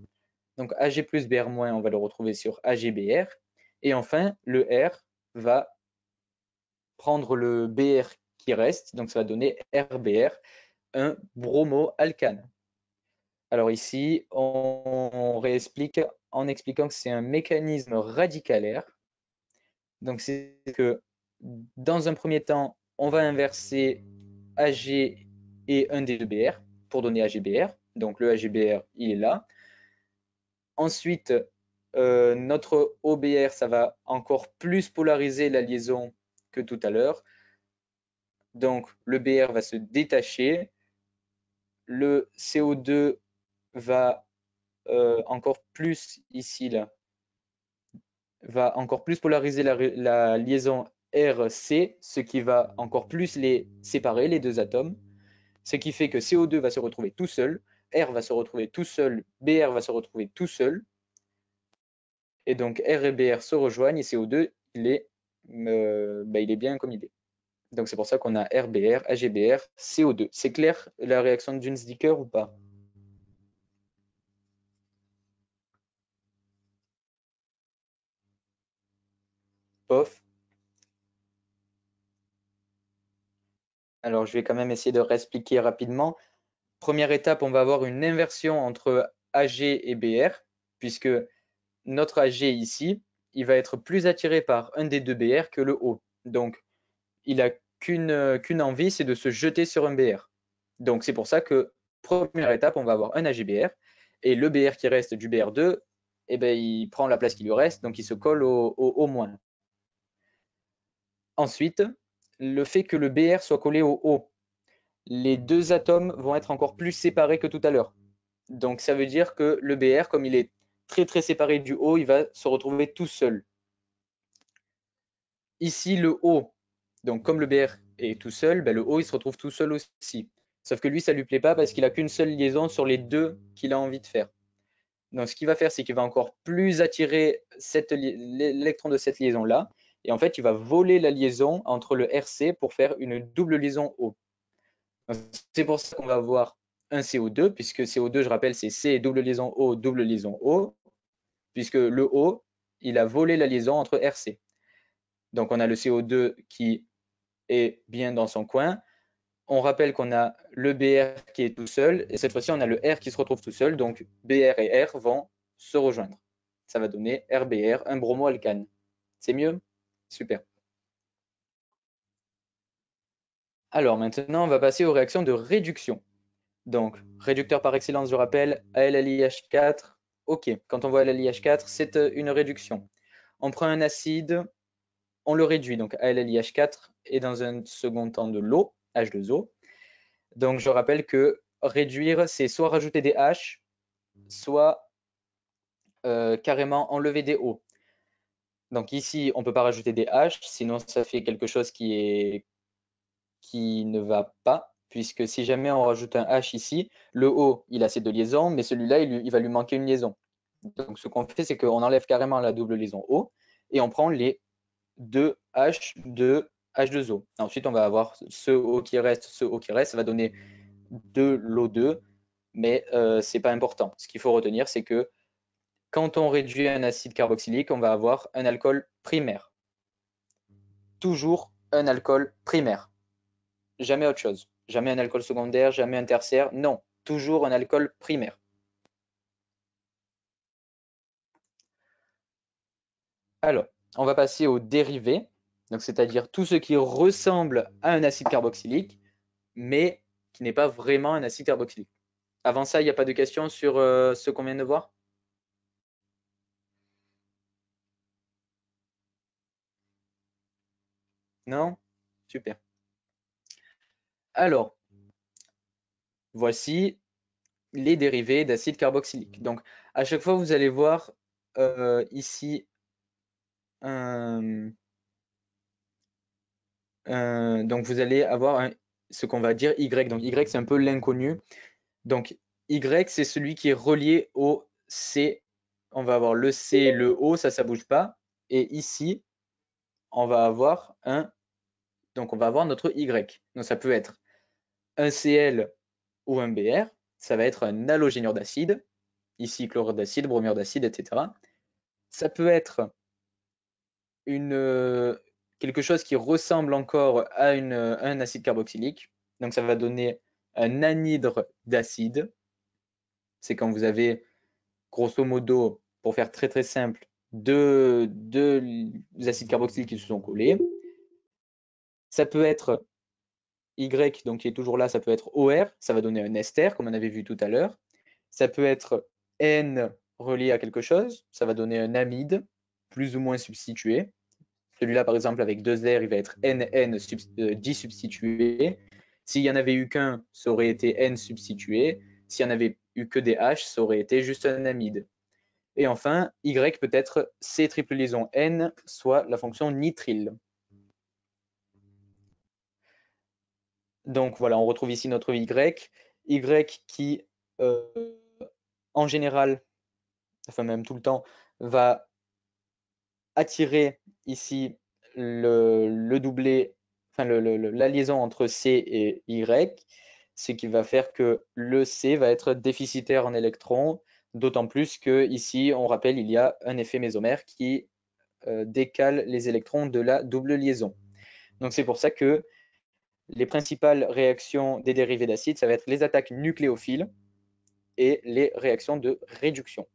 S1: Donc Ag+, Br-, on va le retrouver sur AgBr. Et enfin, le R va prendre le Br qui reste, donc ça va donner RBr, un bromoalcane. Alors ici, on réexplique en expliquant que c'est un mécanisme radicalaire. Donc c'est que dans un premier temps, on va inverser AG et un des BR pour donner AGBR. Donc le AGBR, il est là. Ensuite, euh, notre OBR, ça va encore plus polariser la liaison que tout à l'heure. Donc le BR va se détacher. Le CO2 va euh, encore plus ici, là, va encore plus polariser la, liaison RC, ce qui va encore plus les séparer, les deux atomes, ce qui fait que CO2 va se retrouver tout seul, R va se retrouver tout seul, BR va se retrouver tout seul, et donc R et BR se rejoignent, et CO2, il est, bah, il est bien comme il est. Donc c'est pour ça qu'on a RBR, AGBR, CO2. C'est clair la réaction de Dunsdicker ou pas? Pof. Alors je vais quand même essayer de réexpliquer rapidement. Première étape, on va avoir une inversion entre AG et BR, puisque notre AG ici, il va être plus attiré par un des deux BR que le O. Donc, il a euh, qu'une envie, c'est de se jeter sur un BR. Donc c'est pour ça que première étape, on va avoir un AGBR et le BR qui reste du BR2, eh ben, il prend la place qui lui reste, donc il se colle au, au, moins. Ensuite, le fait que le BR soit collé au O, les deux atomes vont être encore plus séparés que tout à l'heure. Donc ça veut dire que le BR, comme il est très très séparé du O, il va se retrouver tout seul. Ici, le O, donc, comme le BR est tout seul, ben, le O, il se retrouve tout seul aussi. Sauf que lui, ça lui plaît pas parce qu'il a qu'une seule liaison sur les deux qu'il a envie de faire. Donc, ce qu'il va faire, c'est qu'il va encore plus attirer l'électron de cette liaison-là. Et en fait, il va voler la liaison entre le RC pour faire une double liaison O. C'est pour ça qu'on va avoir un CO2, puisque CO2, je rappelle, c'est C double liaison O, double liaison O, puisque le O, il a volé la liaison entre RC. Donc, on a le CO2 qui est bien dans son coin. On rappelle qu'on a le BR qui est tout seul, et cette fois-ci, on a le R qui se retrouve tout seul, donc BR et R vont se rejoindre. Ça va donner RBR, un bromoalcane. C'est mieux? Super. Alors maintenant, on va passer aux réactions de réduction. Donc, réducteur par excellence, je rappelle, ALLIH4. OK, quand on voit ALLIH4, c'est une réduction. On prend un acide, on le réduit, donc ALLIH4 et dans un second temps de l'eau, H2O. Donc je rappelle que réduire, c'est soit rajouter des H, soit euh, carrément enlever des O. Donc ici, on ne peut pas rajouter des H, sinon ça fait quelque chose qui, est, qui ne va pas, puisque si jamais on rajoute un H ici, le O, il a ces deux liaisons, mais celui-là, il, va lui manquer une liaison. Donc ce qu'on fait, c'est qu'on enlève carrément la double liaison O, et on prend les de H de H2O. Ensuite, on va avoir ce O qui reste, ce O qui reste, ça va donner de l'O2, mais euh, ce n'est pas important. Ce qu'il faut retenir, c'est que quand on réduit un acide carboxylique, on va avoir un alcool primaire. Toujours un alcool primaire. Jamais autre chose. Jamais un alcool secondaire, jamais un tertiaire. Non, toujours un alcool primaire. Alors, on va passer aux dérivés, c'est-à-dire tout ce qui ressemble à un acide carboxylique, mais qui n'est pas vraiment un acide carboxylique. Avant ça, il n'y a pas de questions sur euh, ce qu'on vient de voir? Non? Super. Alors, voici les dérivés d'acide carboxylique. Donc, à chaque fois, vous allez voir euh, ici donc vous allez avoir ce qu'on va dire Y. Donc Y, c'est un peu l'inconnu. Donc Y, c'est celui qui est relié au C. On va avoir le C, le O, ça, ça bouge pas. Et ici, on va avoir un, donc on va avoir notre Y. Donc ça peut être un Cl ou un Br. Ça va être un halogénure d'acide. Ici, chlorure d'acide, bromure d'acide, etc. Ça peut être euh, quelque chose qui ressemble encore à, un acide carboxylique. Donc ça va donner un anhydre d'acide. C'est quand vous avez, grosso modo, pour faire très très simple, deux, deux acides carboxyliques qui se sont collés. Ça peut être Y, donc qui est toujours là, ça peut être OR, ça va donner un ester, comme on avait vu tout à l'heure. Ça peut être N relié à quelque chose, ça va donner un amide plus ou moins substitué. Celui-là, par exemple, avec deux R, il va être NN euh, substitué. S'il n'y en avait eu qu'un, ça aurait été N substitué. S'il y en avait eu que des H, ça aurait été juste un amide. Et enfin, Y peut être C triple liaison N, soit la fonction nitrile. Donc voilà, on retrouve ici notre Y. Y qui, euh, en général, enfin même tout le temps, va attirer ici le, enfin la liaison entre C et Y, ce qui va faire que le C va être déficitaire en électrons, d'autant plus que ici, on rappelle, il y a un effet mésomère qui euh, décale les électrons de la double liaison. Donc c'est pour ça que les principales réactions des dérivés d'acide, ça va être les attaques nucléophiles et les réactions de réduction.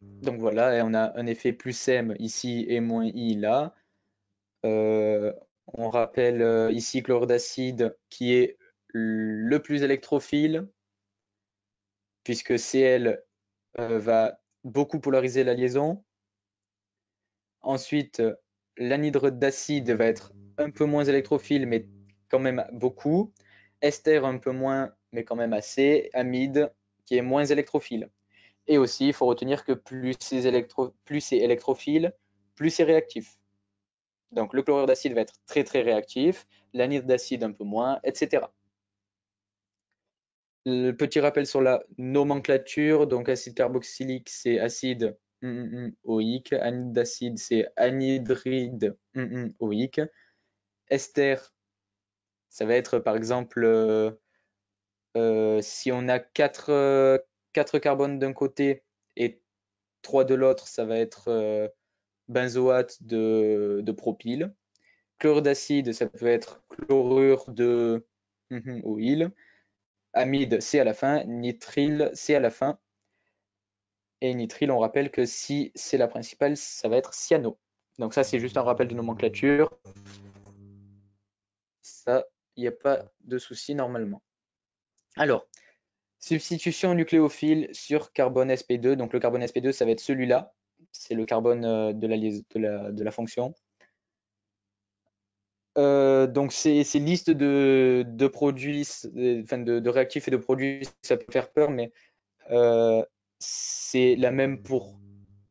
S1: Donc voilà, on a un effet plus M ici et moins I là. Euh, on rappelle euh, ici chlorure d'acide qui est le plus électrophile, puisque Cl euh, va beaucoup polariser la liaison. Ensuite, l'anhydride d'acide va être un peu moins électrophile, mais quand même beaucoup. Ester un peu moins, mais quand même assez. Amide qui est moins électrophile. Et aussi, il faut retenir que plus c'est électrophile, plus c'est réactif. Donc le chlorure d'acide va être très très réactif, l'anhydride d'acide un peu moins, etc. Le petit rappel sur la nomenclature, donc acide carboxylique c'est acide OIC, anhydride d'acide c'est anhydride OIC, ester ça va être par exemple euh, euh, si on a 4, 4 carbones d'un côté et 3 de l'autre, ça va être euh, benzoate de, de propyle. Chlorure d'acide, ça peut être chlorure de huile. Amide, c'est à la fin. Nitrile, c'est à la fin. Et nitrile, on rappelle que si c'est la principale, ça va être cyano. Donc ça, c'est juste un rappel de nomenclature. Ça, il n'y a pas de souci normalement. Alors, substitution nucléophile sur carbone sp2. Donc le carbone sp2, ça va être celui-là c'est le carbone euh, de la, de la, fonction. Euh, donc ces, ces listes de, produits, enfin de, réactifs et de produits, ça peut faire peur, mais euh, c'est la même pour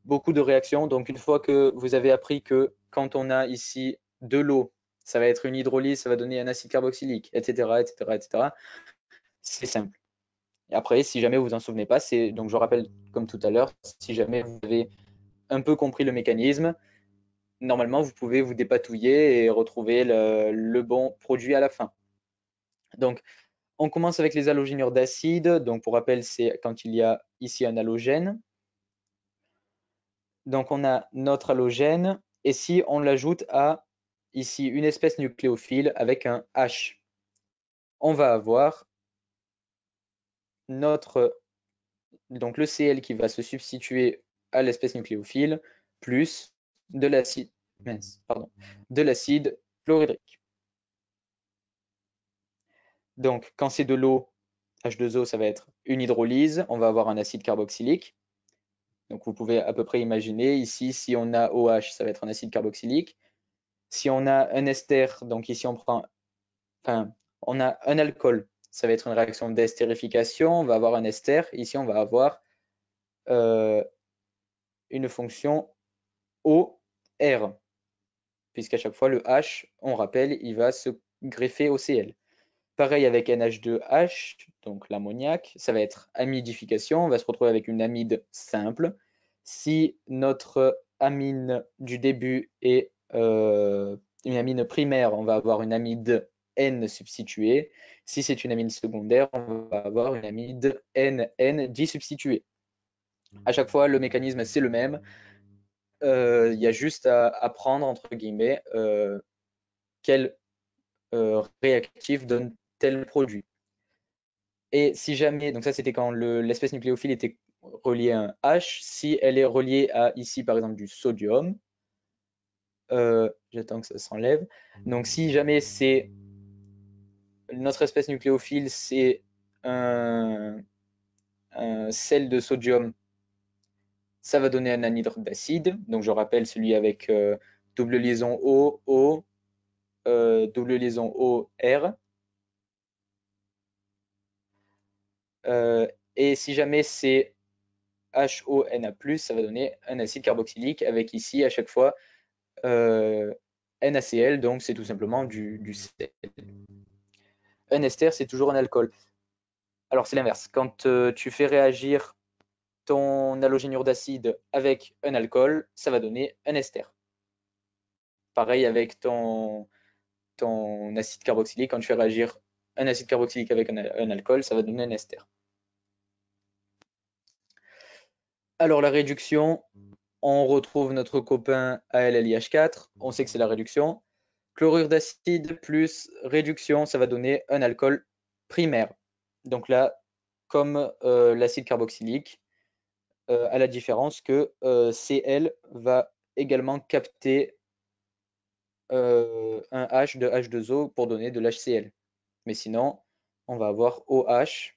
S1: beaucoup de réactions. Donc une fois que vous avez appris que quand on a ici de l'eau, ça va être une hydrolyse, ça va donner un acide carboxylique, etc., etc., etc. C'est simple. Après, si jamais vous vous en souvenez pas, donc je rappelle comme tout à l'heure, si jamais vous avez un peu compris le mécanisme, normalement, vous pouvez vous dépatouiller et retrouver le, bon produit à la fin. Donc, on commence avec les halogénures d'acide. Donc, pour rappel, c'est quand il y a ici un halogène. Donc, on a notre halogène. Et si on l'ajoute à ici une espèce nucléophile avec un H, on va avoir notre donc le Cl qui va se substituer à l'espèce nucléophile plus de l'acide de l'acide chlorhydrique. Donc, quand c'est de l'eau, H2O, ça va être une hydrolyse, on va avoir un acide carboxylique. Donc, vous pouvez à peu près imaginer, ici, si on a OH, ça va être un acide carboxylique. Si on a un ester, donc ici on prend, enfin, on a un alcool, ça va être une réaction d'estérification, on va avoir un ester. Ici, on va avoir euh, une fonction OR, puisqu'à chaque fois, le H, on rappelle, il va se greffer au Cl. Pareil avec NH2H, donc l'ammoniac, ça va être amidification, on va se retrouver avec une amide simple. Si notre amine du début est euh, une amine primaire, on va avoir une amide N substituée. Si c'est une amine secondaire, on va avoir une amide NN disubstituée. À chaque fois, le mécanisme, c'est le même. Euh, il y a juste à apprendre, entre guillemets, euh, quel réactif donne tel produit. Et si jamais, donc ça c'était quand l'espèce nucléophile était reliée à un H, si elle est reliée à ici par exemple du sodium, j'attends que ça s'enlève. Donc si jamais c'est notre espèce nucléophile, c'est un, sel de sodium ça va donner un anhydride d'acide. Donc je rappelle celui avec euh, double liaison O, O, euh, double liaison O, R. Euh, et si jamais c'est HONA+, ça va donner un acide carboxylique avec ici à chaque fois euh, NaCl, donc c'est tout simplement du, du Cl. Un ester, c'est toujours un alcool. Alors c'est l'inverse. Quand euh, tu fais réagir ton halogénure d'acide avec un alcool, ça va donner un ester. Pareil avec ton, ton acide carboxylique, quand tu fais réagir un acide carboxylique avec un, alcool, ça va donner un ester. Alors la réduction, on retrouve notre copain ALLIH4, on sait que c'est la réduction. Chlorure d'acide plus réduction, ça va donner un alcool primaire. Donc là, comme euh, l'acide carboxylique, euh, à la différence que euh, Cl va également capter un H de H2O pour donner de l'HCl. Mais sinon, on va avoir OH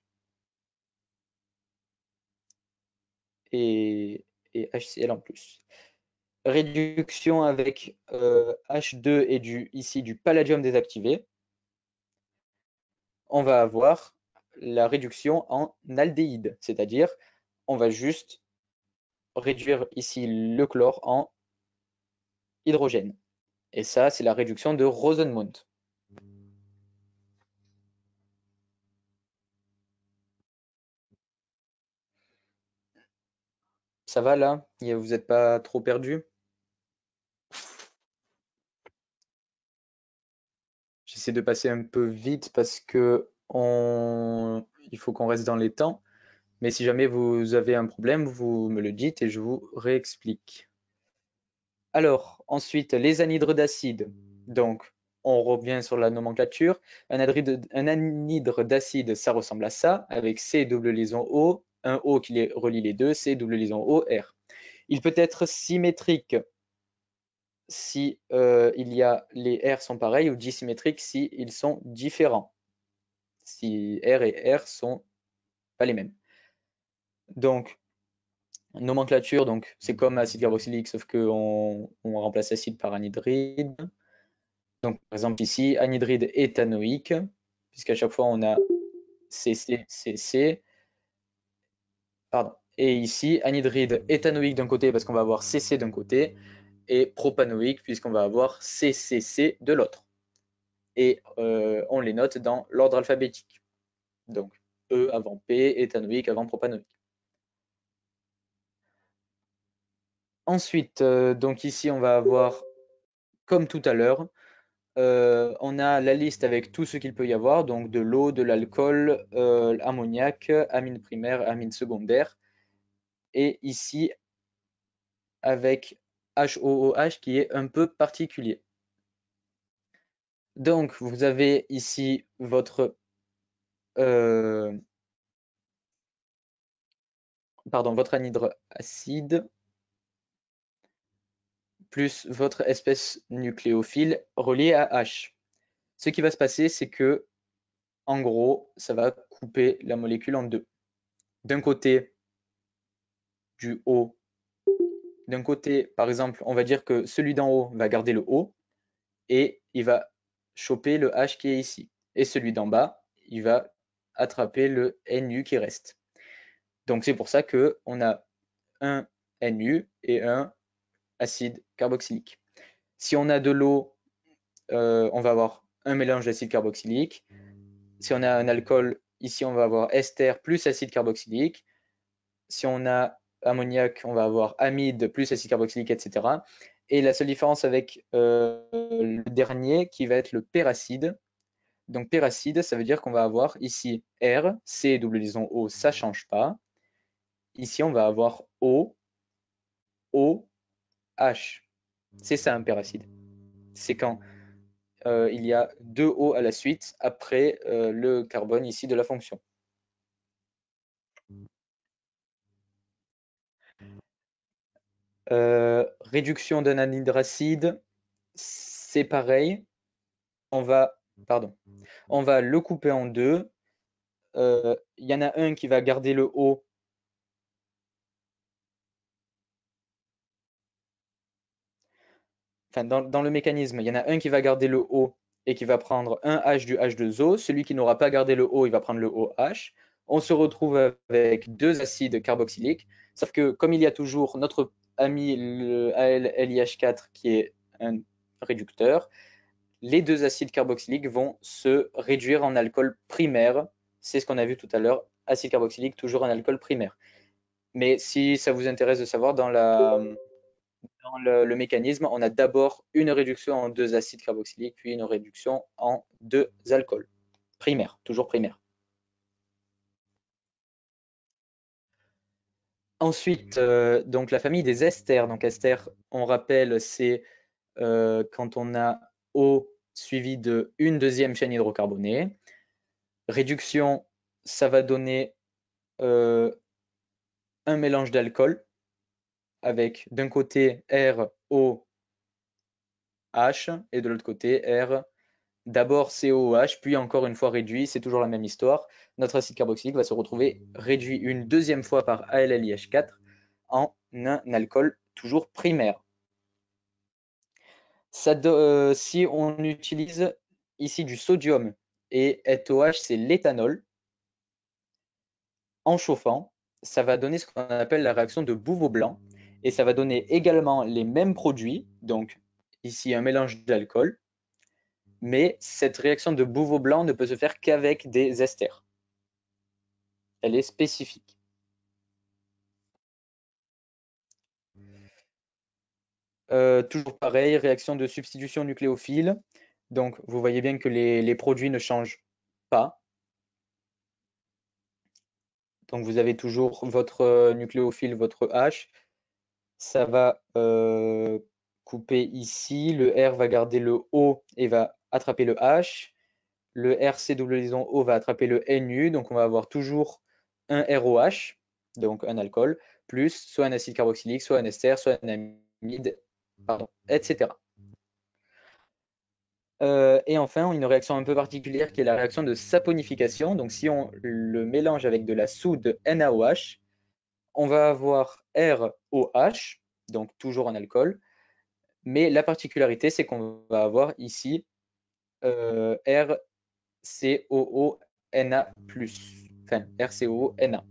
S1: et, HCl en plus. Réduction avec H2 euh, et du, ici du palladium désactivé. On va avoir la réduction en aldéhyde, c'est-à-dire on va juste réduire ici le chlore en hydrogène. Et ça, c'est la réduction de Rosenmund. Ça va là? Vous n'êtes pas trop perdu? J'essaie de passer un peu vite parce que il faut qu'on reste dans les temps. Mais si jamais vous avez un problème, vous me le dites et je vous réexplique. Alors, ensuite, les anhydres d'acide. Donc, on revient sur la nomenclature. Un, anhydre d'acide, ça ressemble à ça, avec C double liaison O, un O qui les relie les deux, c'est double liaison O, R. Il peut être symétrique si euh, il y a les R sont pareils ou dissymétrique si ils sont différents. Si R et R sont pas les mêmes. Donc, nomenclature, donc c'est comme acide carboxylique, sauf qu'on on remplace acide par anhydride. Donc, par exemple, ici, anhydride éthanoïque, puisqu'à chaque fois on a CCCC, et ici, anhydride éthanoïque d'un côté parce qu'on va avoir CC d'un côté et propanoïque puisqu'on va avoir CCC de l'autre. Et euh, on les note dans l'ordre alphabétique. Donc E avant P, éthanoïque avant propanoïque. Ensuite, euh, donc ici, on va avoir, comme tout à l'heure, euh, on a la liste avec tout ce qu'il peut y avoir, donc de l'eau, de l'alcool, euh, ammoniac, amine primaire, amine secondaire. Et ici, avec HOOH qui est un peu particulier. Donc, vous avez ici votre euh, pardon, votre anhydre acide plus votre espèce nucléophile reliée à H. Ce qui va se passer, c'est que, en gros, ça va couper la molécule en deux. D'un côté, du O. D'un côté, par exemple, on va dire que celui d'en haut va garder le O et il va choper le H qui est ici. Et celui d'en bas, il va attraper le NU qui reste. Donc c'est pour ça qu'on a un NU et un acide carboxylique. Si on a de l'eau, euh, on va avoir un mélange d'acide carboxylique. Si on a un alcool, ici on va avoir ester plus acide carboxylique. Si on a ammoniac, on va avoir amide plus acide carboxylique, etc. Et la seule différence avec euh, le dernier, qui va être le péracide. Donc péracide, ça veut dire qu'on va avoir ici R, C double liaison O, ça ne change pas. Ici, on va avoir O, O, H. C'est ça un péracide. C'est quand euh, il y a deux O à la suite après euh, le carbone ici de la fonction. Euh, réduction d'un anhydracide, c'est pareil. On va, pardon, on va le couper en deux. Il y en a un qui va garder le O dans, le mécanisme, il y en a un qui va garder le O et qui va prendre un H du H2O. Celui qui n'aura pas gardé le O, il va prendre le OH. On se retrouve avec deux acides carboxyliques, sauf que comme il y a toujours notre ami le ALLIH4 qui est un réducteur, les deux acides carboxyliques vont se réduire en alcool primaire. C'est ce qu'on a vu tout à l'heure, acide carboxylique, toujours un alcool primaire. Mais si ça vous intéresse de savoir, dans, la, dans le, le, mécanisme, on a d'abord une réduction en deux acides carboxyliques, puis une réduction en deux alcools primaires, toujours primaires. Ensuite, euh, donc la famille des esters. Donc esters, on rappelle, c'est euh, quand on a O suivi de une deuxième chaîne hydrocarbonée. Réduction, ça va donner euh, un mélange d'alcool avec d'un côté R, O, et de l'autre côté R, d'abord COOH, puis encore une fois réduit, c'est toujours la même histoire. Notre acide carboxylique va se retrouver réduit une deuxième fois par ALLIH4 en un alcool toujours primaire. Euh, si on utilise ici du sodium et SOH, c'est l'éthanol, en chauffant, ça va donner ce qu'on appelle la réaction de Bouveau-Blanc et ça va donner également les mêmes produits, donc ici un mélange d'alcool, mais cette réaction de Bouveau-Blanc ne peut se faire qu'avec des esters. Elle est spécifique. Euh, toujours pareil, réaction de substitution nucléophile. Donc, vous voyez bien que les, les, produits ne changent pas. Donc, vous avez toujours votre euh, nucléophile, votre H. Ça va euh, couper ici. Le R va garder le O et va attraper le H. Le RC double liaison O va attraper le NU. Donc, on va avoir toujours un ROH, donc un alcool, plus soit un acide carboxylique, soit un ester, soit un amide, pardon, etc. Euh, et enfin, une réaction un peu particulière qui est la réaction de saponification. Donc, si on le mélange avec de la soude NaOH, on va avoir ROH, donc toujours un alcool. Mais la particularité, c'est qu'on va avoir ici euh, RCOONA+, enfin RCOONA.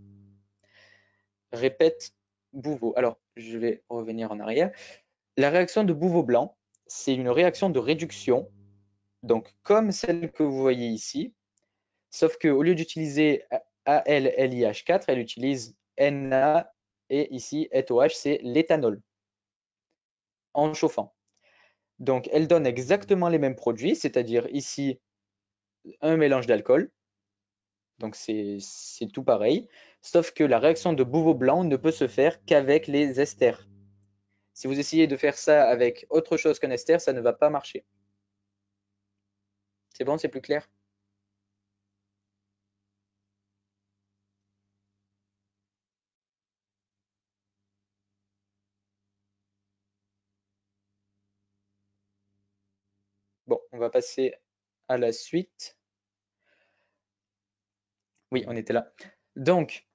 S1: Répète Bouveau. Alors, je vais revenir en arrière. La réaction de Bouveau-Blanc, c'est une réaction de réduction, donc comme celle que vous voyez ici, sauf qu'au lieu d'utiliser ALLIH4, elle utilise Na et ici ETOH, c'est l'éthanol en chauffant. Donc, elle donne exactement les mêmes produits, c'est-à-dire ici un mélange d'alcool. Donc, c'est tout pareil, sauf que la réaction de Bouveau-Blanc ne peut se faire qu'avec les esters. Si vous essayez de faire ça avec autre chose qu'un ester, ça ne va pas marcher. C'est bon, c'est plus clair? Passer à la suite. Oui, on était là. Donc,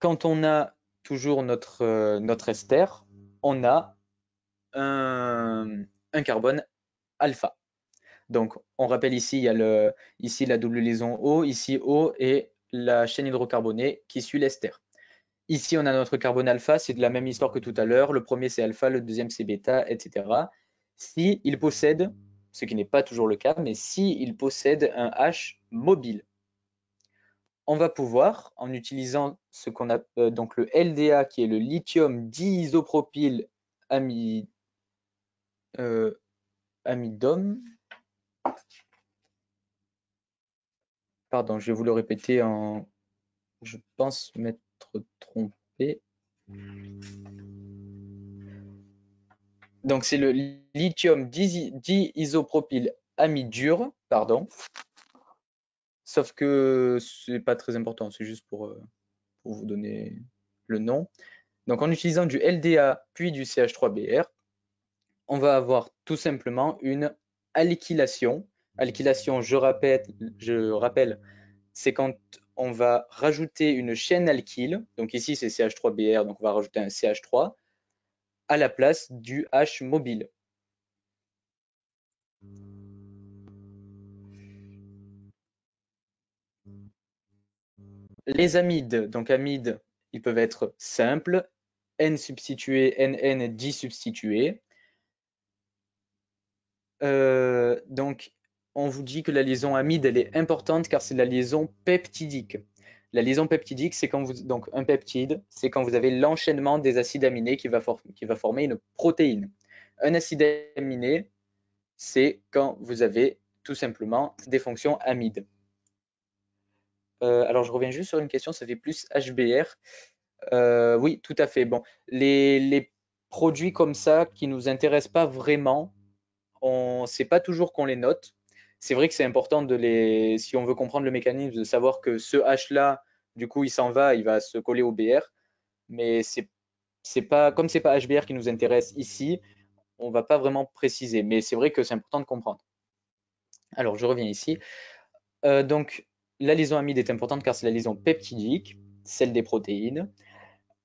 S1: quand on a toujours notre, euh, ester, on a un, un, carbone alpha. Donc, on rappelle ici, il y a le, ici la double liaison O, ici O et la chaîne hydrocarbonée qui suit l'ester. Ici, on a notre carbone alpha, c'est de la même histoire que tout à l'heure. Le premier, c'est alpha, le deuxième, c'est bêta, etc. Si il possède, ce qui n'est pas toujours le cas, mais si il possède un H mobile, on va pouvoir, en utilisant ce qu'on a euh, donc le LDA qui est le lithium diisopropyl euh, amidum. Pardon, je vais vous le répéter en. Je pense m'être trompé. Donc c'est le lithium diisopropyl amidure, pardon. Sauf que c'est pas très important, c'est juste pour, euh, vous donner le nom. Donc en utilisant du LDA puis du CH3Br, on va avoir tout simplement une alkylation. Alkylation, je, répète, je rappelle, c'est quand on va rajouter une chaîne alkyle. Donc ici c'est CH3Br, donc on va rajouter un CH3. À la place du H mobile. Les amides, donc amides, ils peuvent être simples, N substitué, NN dit substitué. Euh, donc, on vous dit que la liaison amide, elle est importante car c'est la liaison peptidique. La liaison peptidique, c'est quand vous, donc un peptide, c'est quand vous avez l'enchaînement des acides aminés qui va, former une protéine. Un acide aminé, c'est quand vous avez tout simplement des fonctions amides. Euh, alors, je reviens juste sur une question, ça fait plus HBR. Euh, oui, tout à fait. Bon, les, produits comme ça qui nous intéressent pas vraiment, on sait pas toujours qu'on les note. C'est vrai que c'est important de les, si on veut comprendre le mécanisme, de savoir que ce H là, du coup, il s'en va, il va se coller au BR. Mais c'est c'est pas comme c'est pas HBR qui nous intéresse ici, on va pas vraiment préciser. Mais c'est vrai que c'est important de comprendre. Alors, je reviens ici. Euh, donc, la liaison amide est importante car c'est la liaison peptidique, celle des protéines.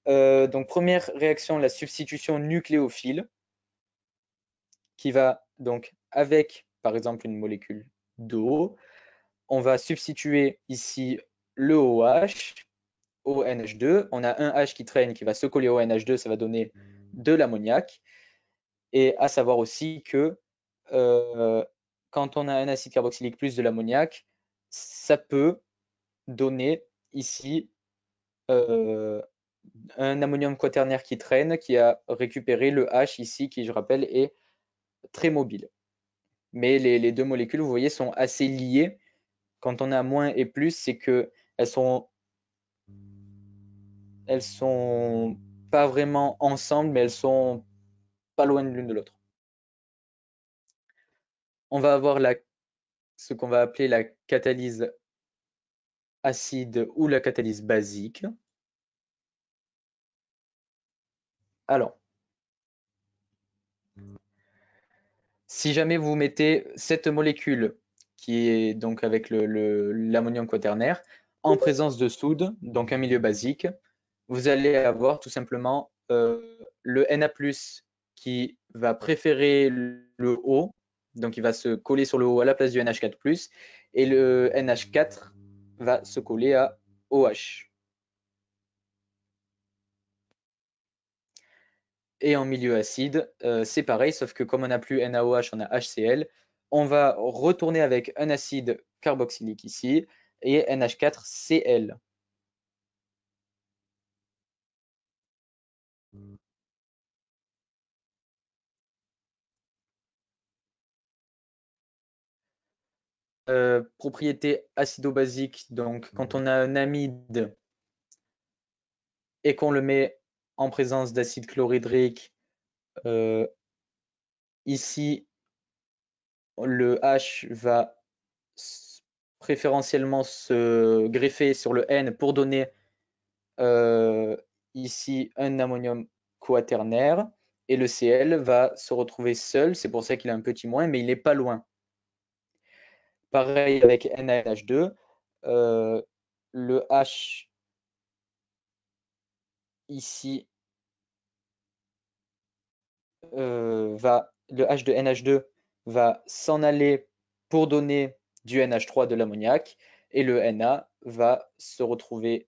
S1: Euh, donc, première réaction, la substitution nucléophile, qui va donc avec, par exemple, une molécule d'eau, on va substituer ici le OH au NH2. On a un H qui traîne qui va se coller au NH2, ça va donner de l'ammoniac. Et à savoir aussi que euh, quand on a un acide carboxylique plus de l'ammoniac, ça peut donner ici euh, un ammonium quaternaire qui traîne, qui a récupéré le H ici, qui je rappelle est très mobile. Mais les, deux molécules, vous voyez, sont assez liées. Quand on a moins et plus, c'est que elles sont elles sont pas vraiment ensemble, mais elles sont pas loin l'une de l'autre. On va avoir ce qu'on va appeler la catalyse acide ou la catalyse basique. Alors, si jamais vous mettez cette molécule qui est donc avec l'ammonium quaternaire en présence de soude, donc un milieu basique, vous allez avoir tout simplement euh, le Na+, qui va préférer le O, donc il va se coller sur le O à la place du NH4+, et le NH4 va se coller à OH. Et en milieu acide, euh, c'est pareil, sauf que comme on n'a plus NaOH, on a HCl. On va retourner avec un acide carboxylique ici et NH4Cl. Euh, propriété acido-basique, donc quand on a un amide et qu'on le met en présence d'acide chlorhydrique, euh, ici le H va préférentiellement se greffer sur le N pour donner euh, ici un ammonium quaternaire et le Cl va se retrouver seul, c'est pour ça qu'il a un petit moins, mais il n'est pas loin. Pareil avec NaNH2, euh, le H ici euh, va, le H de NH2 va s'en aller pour donner du NH3 de l'ammoniac et le Na va se retrouver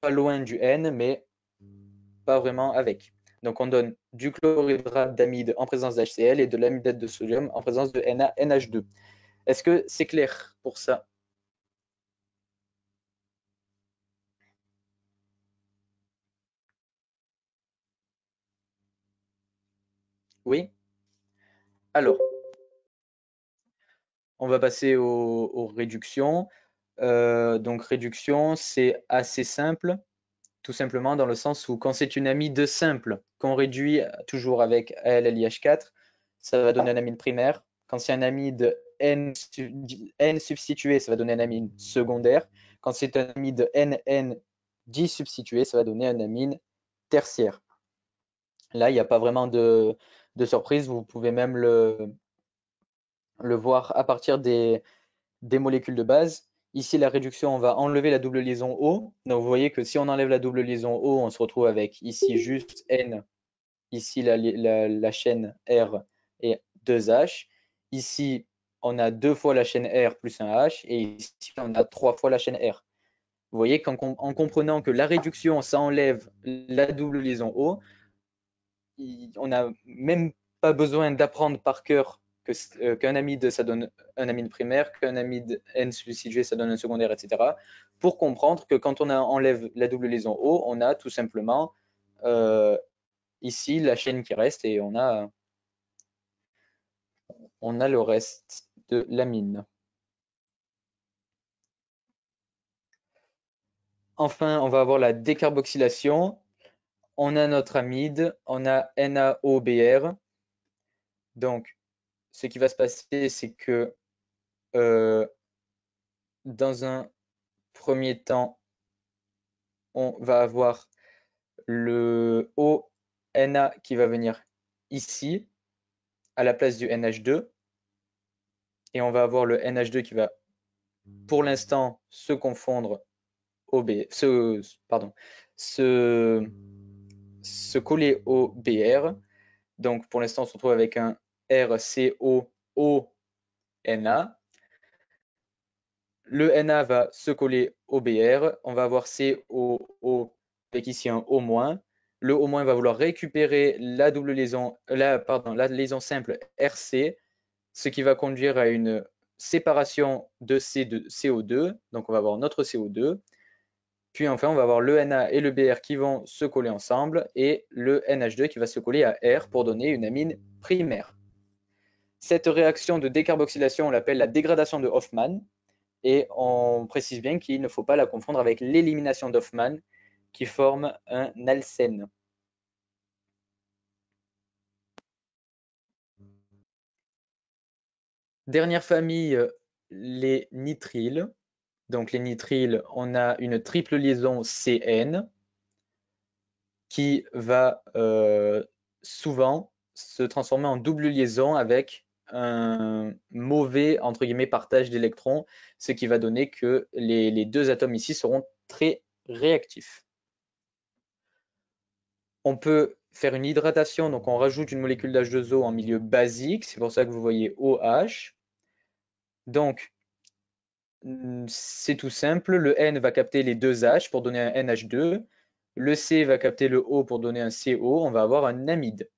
S1: pas loin du N mais pas vraiment avec. Donc on donne du chlorhydrate d'amide en présence d'HCl et de l'amidate de sodium en présence de NaNH2. Est-ce que c'est clair pour ça? Oui Alors, on va passer aux, réductions. Euh, donc réduction, c'est assez simple, tout simplement dans le sens où quand c'est une amide simple, qu'on réduit toujours avec ALLIH4, ça va donner un amide primaire. Quand c'est un amide N, substitué, ça va donner un amine secondaire. Quand c'est un amide NN dit substitué, ça va donner un amine tertiaire. Là, il n'y a pas vraiment de, surprise. Vous pouvez même le, voir à partir des, molécules de base. Ici, la réduction, on va enlever la double liaison O. Donc, vous voyez que si on enlève la double liaison O, on se retrouve avec ici juste N ici la, chaîne R est 2H. Ici, on a deux fois la chaîne R plus un H. Et ici, on a trois fois la chaîne R. Vous voyez qu'en comprenant que la réduction, ça enlève la double liaison O, on n'a même pas besoin d'apprendre par cœur euh, qu'un amide, ça donne un amide primaire, qu'un amide N-suicidé, ça donne un secondaire, etc. Pour comprendre que quand on enlève la double liaison O, on a tout simplement euh, ici la chaîne qui reste et on a le reste de l'amine. Enfin, on va avoir la décarboxylation. On a notre amide, on a NaOBr. Donc, ce qui va se passer, c'est que euh, dans un premier temps, on va avoir le ONA qui va venir ici, à la place du NH2. Et on va avoir le NH2 qui va, pour l'instant, se confondre pardon, se coller au BR. Donc, pour l'instant, on se retrouve avec un RCOO-NA. Le NA va se coller au BR. On va avoir COO avec ici un O-. Le O- va vouloir récupérer la double liaison, la, pardon, la liaison simple RC, ce qui va conduire à une séparation de, de CO2. Donc on va avoir notre CO2. Puis enfin, on va avoir le Na et le Br qui vont se coller ensemble et le NH2 qui va se coller à R pour donner une amine primaire. Cette réaction de décarboxylation, on l'appelle la dégradation de Hoffman. Et on précise bien qu'il ne faut pas la confondre avec l'élimination d'Hoffman qui forme un alcène. Dernière famille, les nitriles. Donc les nitriles, on a une triple liaison CN qui va euh, souvent se transformer en double liaison avec un mauvais entre guillemets partage d'électrons, ce qui va donner que les, deux atomes ici seront très réactifs. On peut faire une hydratation, donc on rajoute une molécule d'H2O en milieu basique, c'est pour ça que vous voyez OH. Donc, c'est tout simple, le N va capter les deux H pour donner un NH2, le C va capter le O pour donner un CO, on va avoir un amide.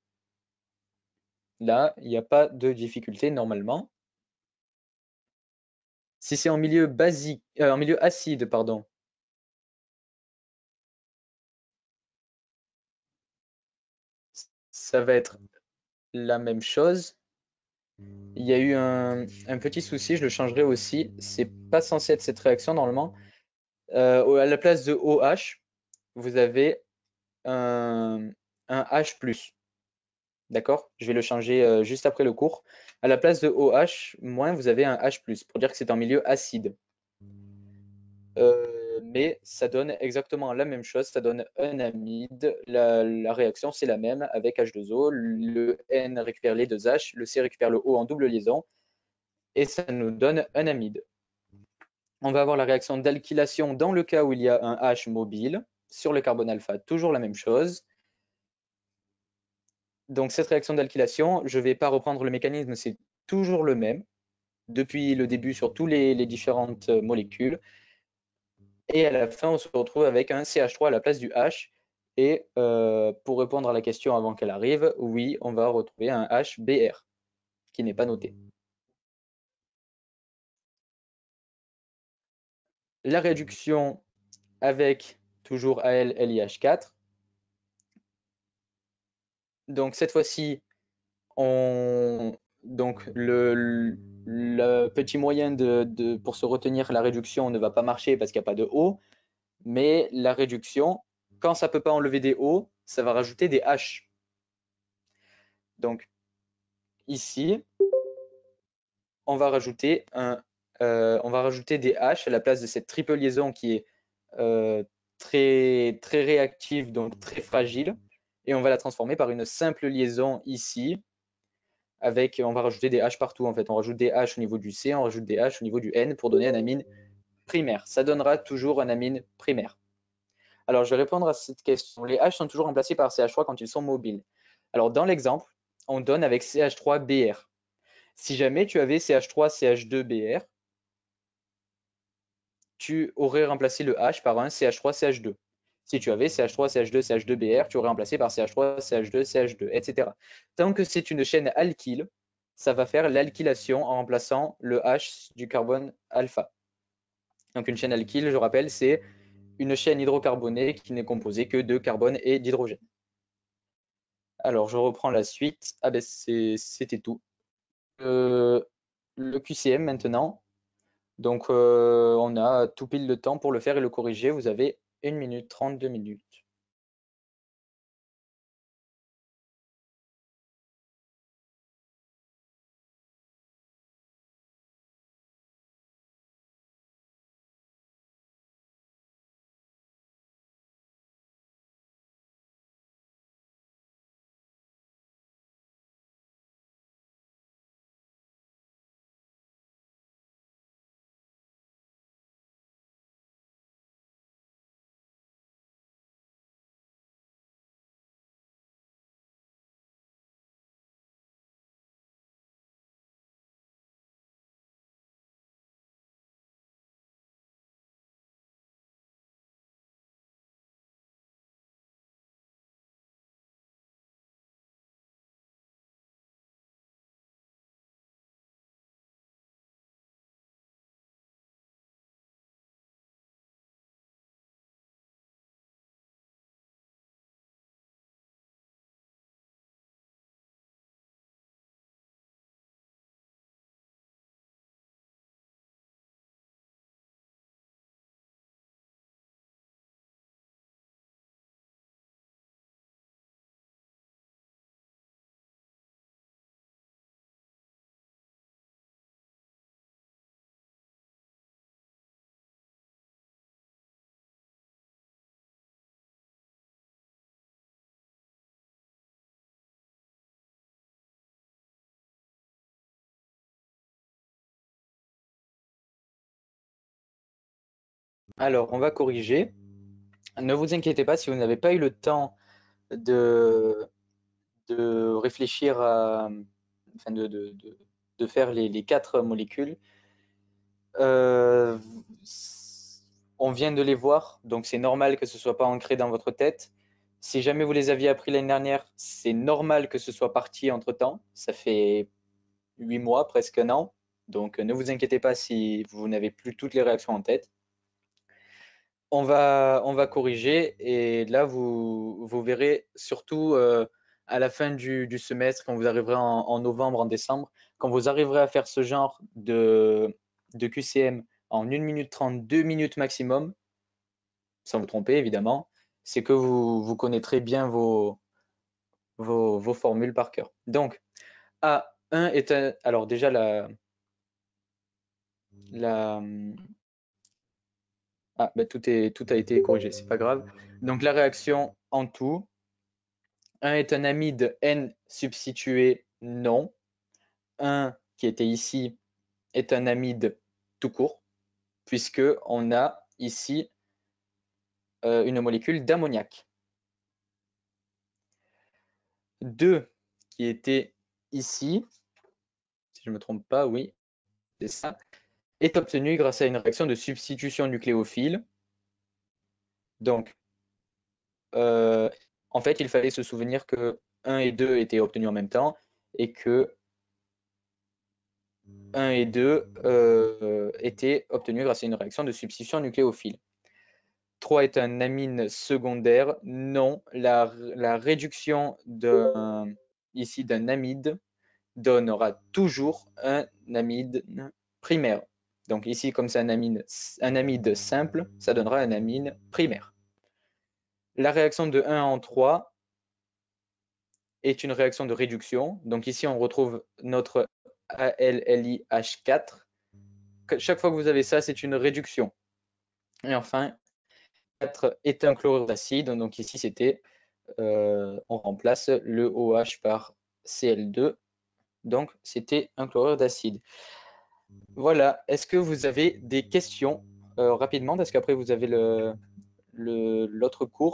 S1: Là, il n'y a pas de difficulté normalement. Si c'est en milieu basique, euh, en milieu acide, pardon. Ça va être la même chose. Il y a eu un, petit souci, je le changerai aussi. C'est pas censé être cette réaction normalement. Euh, à la place de OH, vous avez un, H+. D'accord? Je vais le changer euh, juste après le cours. À la place de OH, vous avez un H+, pour dire que c'est un milieu acide. Euh, mais ça donne exactement la même chose, ça donne un amide. La, réaction, c'est la même avec H2O. Le N récupère les deux H, le C récupère le O en double liaison, et ça nous donne un amide. On va avoir la réaction d'alkylation dans le cas où il y a un H mobile. Sur le carbone alpha, toujours la même chose. Donc cette réaction d'alkylation, je ne vais pas reprendre le mécanisme, c'est toujours le même depuis le début sur toutes les, différentes molécules. Et à la fin, on se retrouve avec un CH3 à la place du H. Et euh, pour répondre à la question avant qu'elle arrive, oui, on va retrouver un HBr qui n'est pas noté. La réduction avec toujours Al, LiH4, donc cette fois-ci, on, donc le, petit moyen de, pour se retenir la réduction ne va pas marcher parce qu'il n'y a pas de O, mais la réduction, quand ça ne peut pas enlever des O, ça va rajouter des H. Donc ici, on va rajouter euh, des H à la place de cette triple liaison qui est euh, très, très réactive, donc très fragile et on va la transformer par une simple liaison ici avec, on va rajouter des H partout en fait. On rajoute des H au niveau du C, on rajoute des H au niveau du N pour donner un amine primaire. Ça donnera toujours un amine primaire. Alors, je vais répondre à cette question. Les H sont toujours remplacés par CH3 quand ils sont mobiles. Alors, dans l'exemple, on donne avec CH3BR. Si jamais tu avais CH3CH2BR, tu aurais remplacé le H par un CH3CH2. Si tu avais CH3, CH2, CH2BR, tu aurais remplacé par CH3, CH2, CH2, etc. Tant que c'est une chaîne alkyle, ça va faire l'alkylation en remplaçant le H du carbone alpha. Donc une chaîne alkyle, je rappelle, c'est une chaîne hydrocarbonée qui n'est composée que de carbone et d'hydrogène. Alors, je reprends la suite. Ah ben, c'était tout. Euh, le QCM maintenant. Donc, euh, on a tout pile de temps pour le faire et le corriger. Vous avez 1 minute 32 minutes. Alors, on va corriger. Ne vous inquiétez pas si vous n'avez pas eu le temps de, réfléchir à, enfin de, faire les, les, quatre molécules. Euh, on vient de les voir, donc c'est normal que ce ne soit pas ancré dans votre tête. Si jamais vous les aviez appris l'année dernière, c'est normal que ce soit parti entre-temps. Ça fait huit mois, presque un an. Donc ne vous inquiétez pas si vous n'avez plus toutes les réactions en tête on va, corriger et là, vous, verrez surtout euh, à la fin du, semestre, quand vous arriverez en, novembre, en décembre, quand vous arriverez à faire ce genre de, QCM en 1 minute 30, 2 minutes maximum, sans vous tromper évidemment, c'est que vous, vous connaîtrez bien vos, formules par cœur. Donc, A1 est un, alors déjà la, ah, bah, tout, est, tout a été corrigé, c'est pas grave. Donc la réaction en tout, 1 est un amide N substitué non. 1 qui était ici est un amide tout court, puisque on a ici euh, une molécule d'ammoniac. 2 qui était ici, si je ne me trompe pas, oui, c'est ça, est obtenu grâce à une réaction de substitution nucléophile. Donc, euh, en fait, il fallait se souvenir que 1 et 2 étaient obtenus en même temps et que 1 et 2 euh, étaient obtenus grâce à une réaction de substitution nucléophile. 3 est un amine secondaire. Non, la, la réduction ici d'un amide donnera toujours un amide primaire. Donc ici, comme c'est un amide, un amide simple, ça donnera un amine primaire. La réaction de 1 en 3 est une réaction de réduction. Donc ici, on retrouve notre ALLIH4. Chaque fois que vous avez ça, c'est une réduction. Et enfin, 4 est un chlorure d'acide. Donc ici, c'était, euh, on remplace le OH par Cl2. Donc c'était un chlorure d'acide. Voilà. Est-ce que vous avez des questions euh, rapidement? Parce qu'après, vous avez l'autre cours.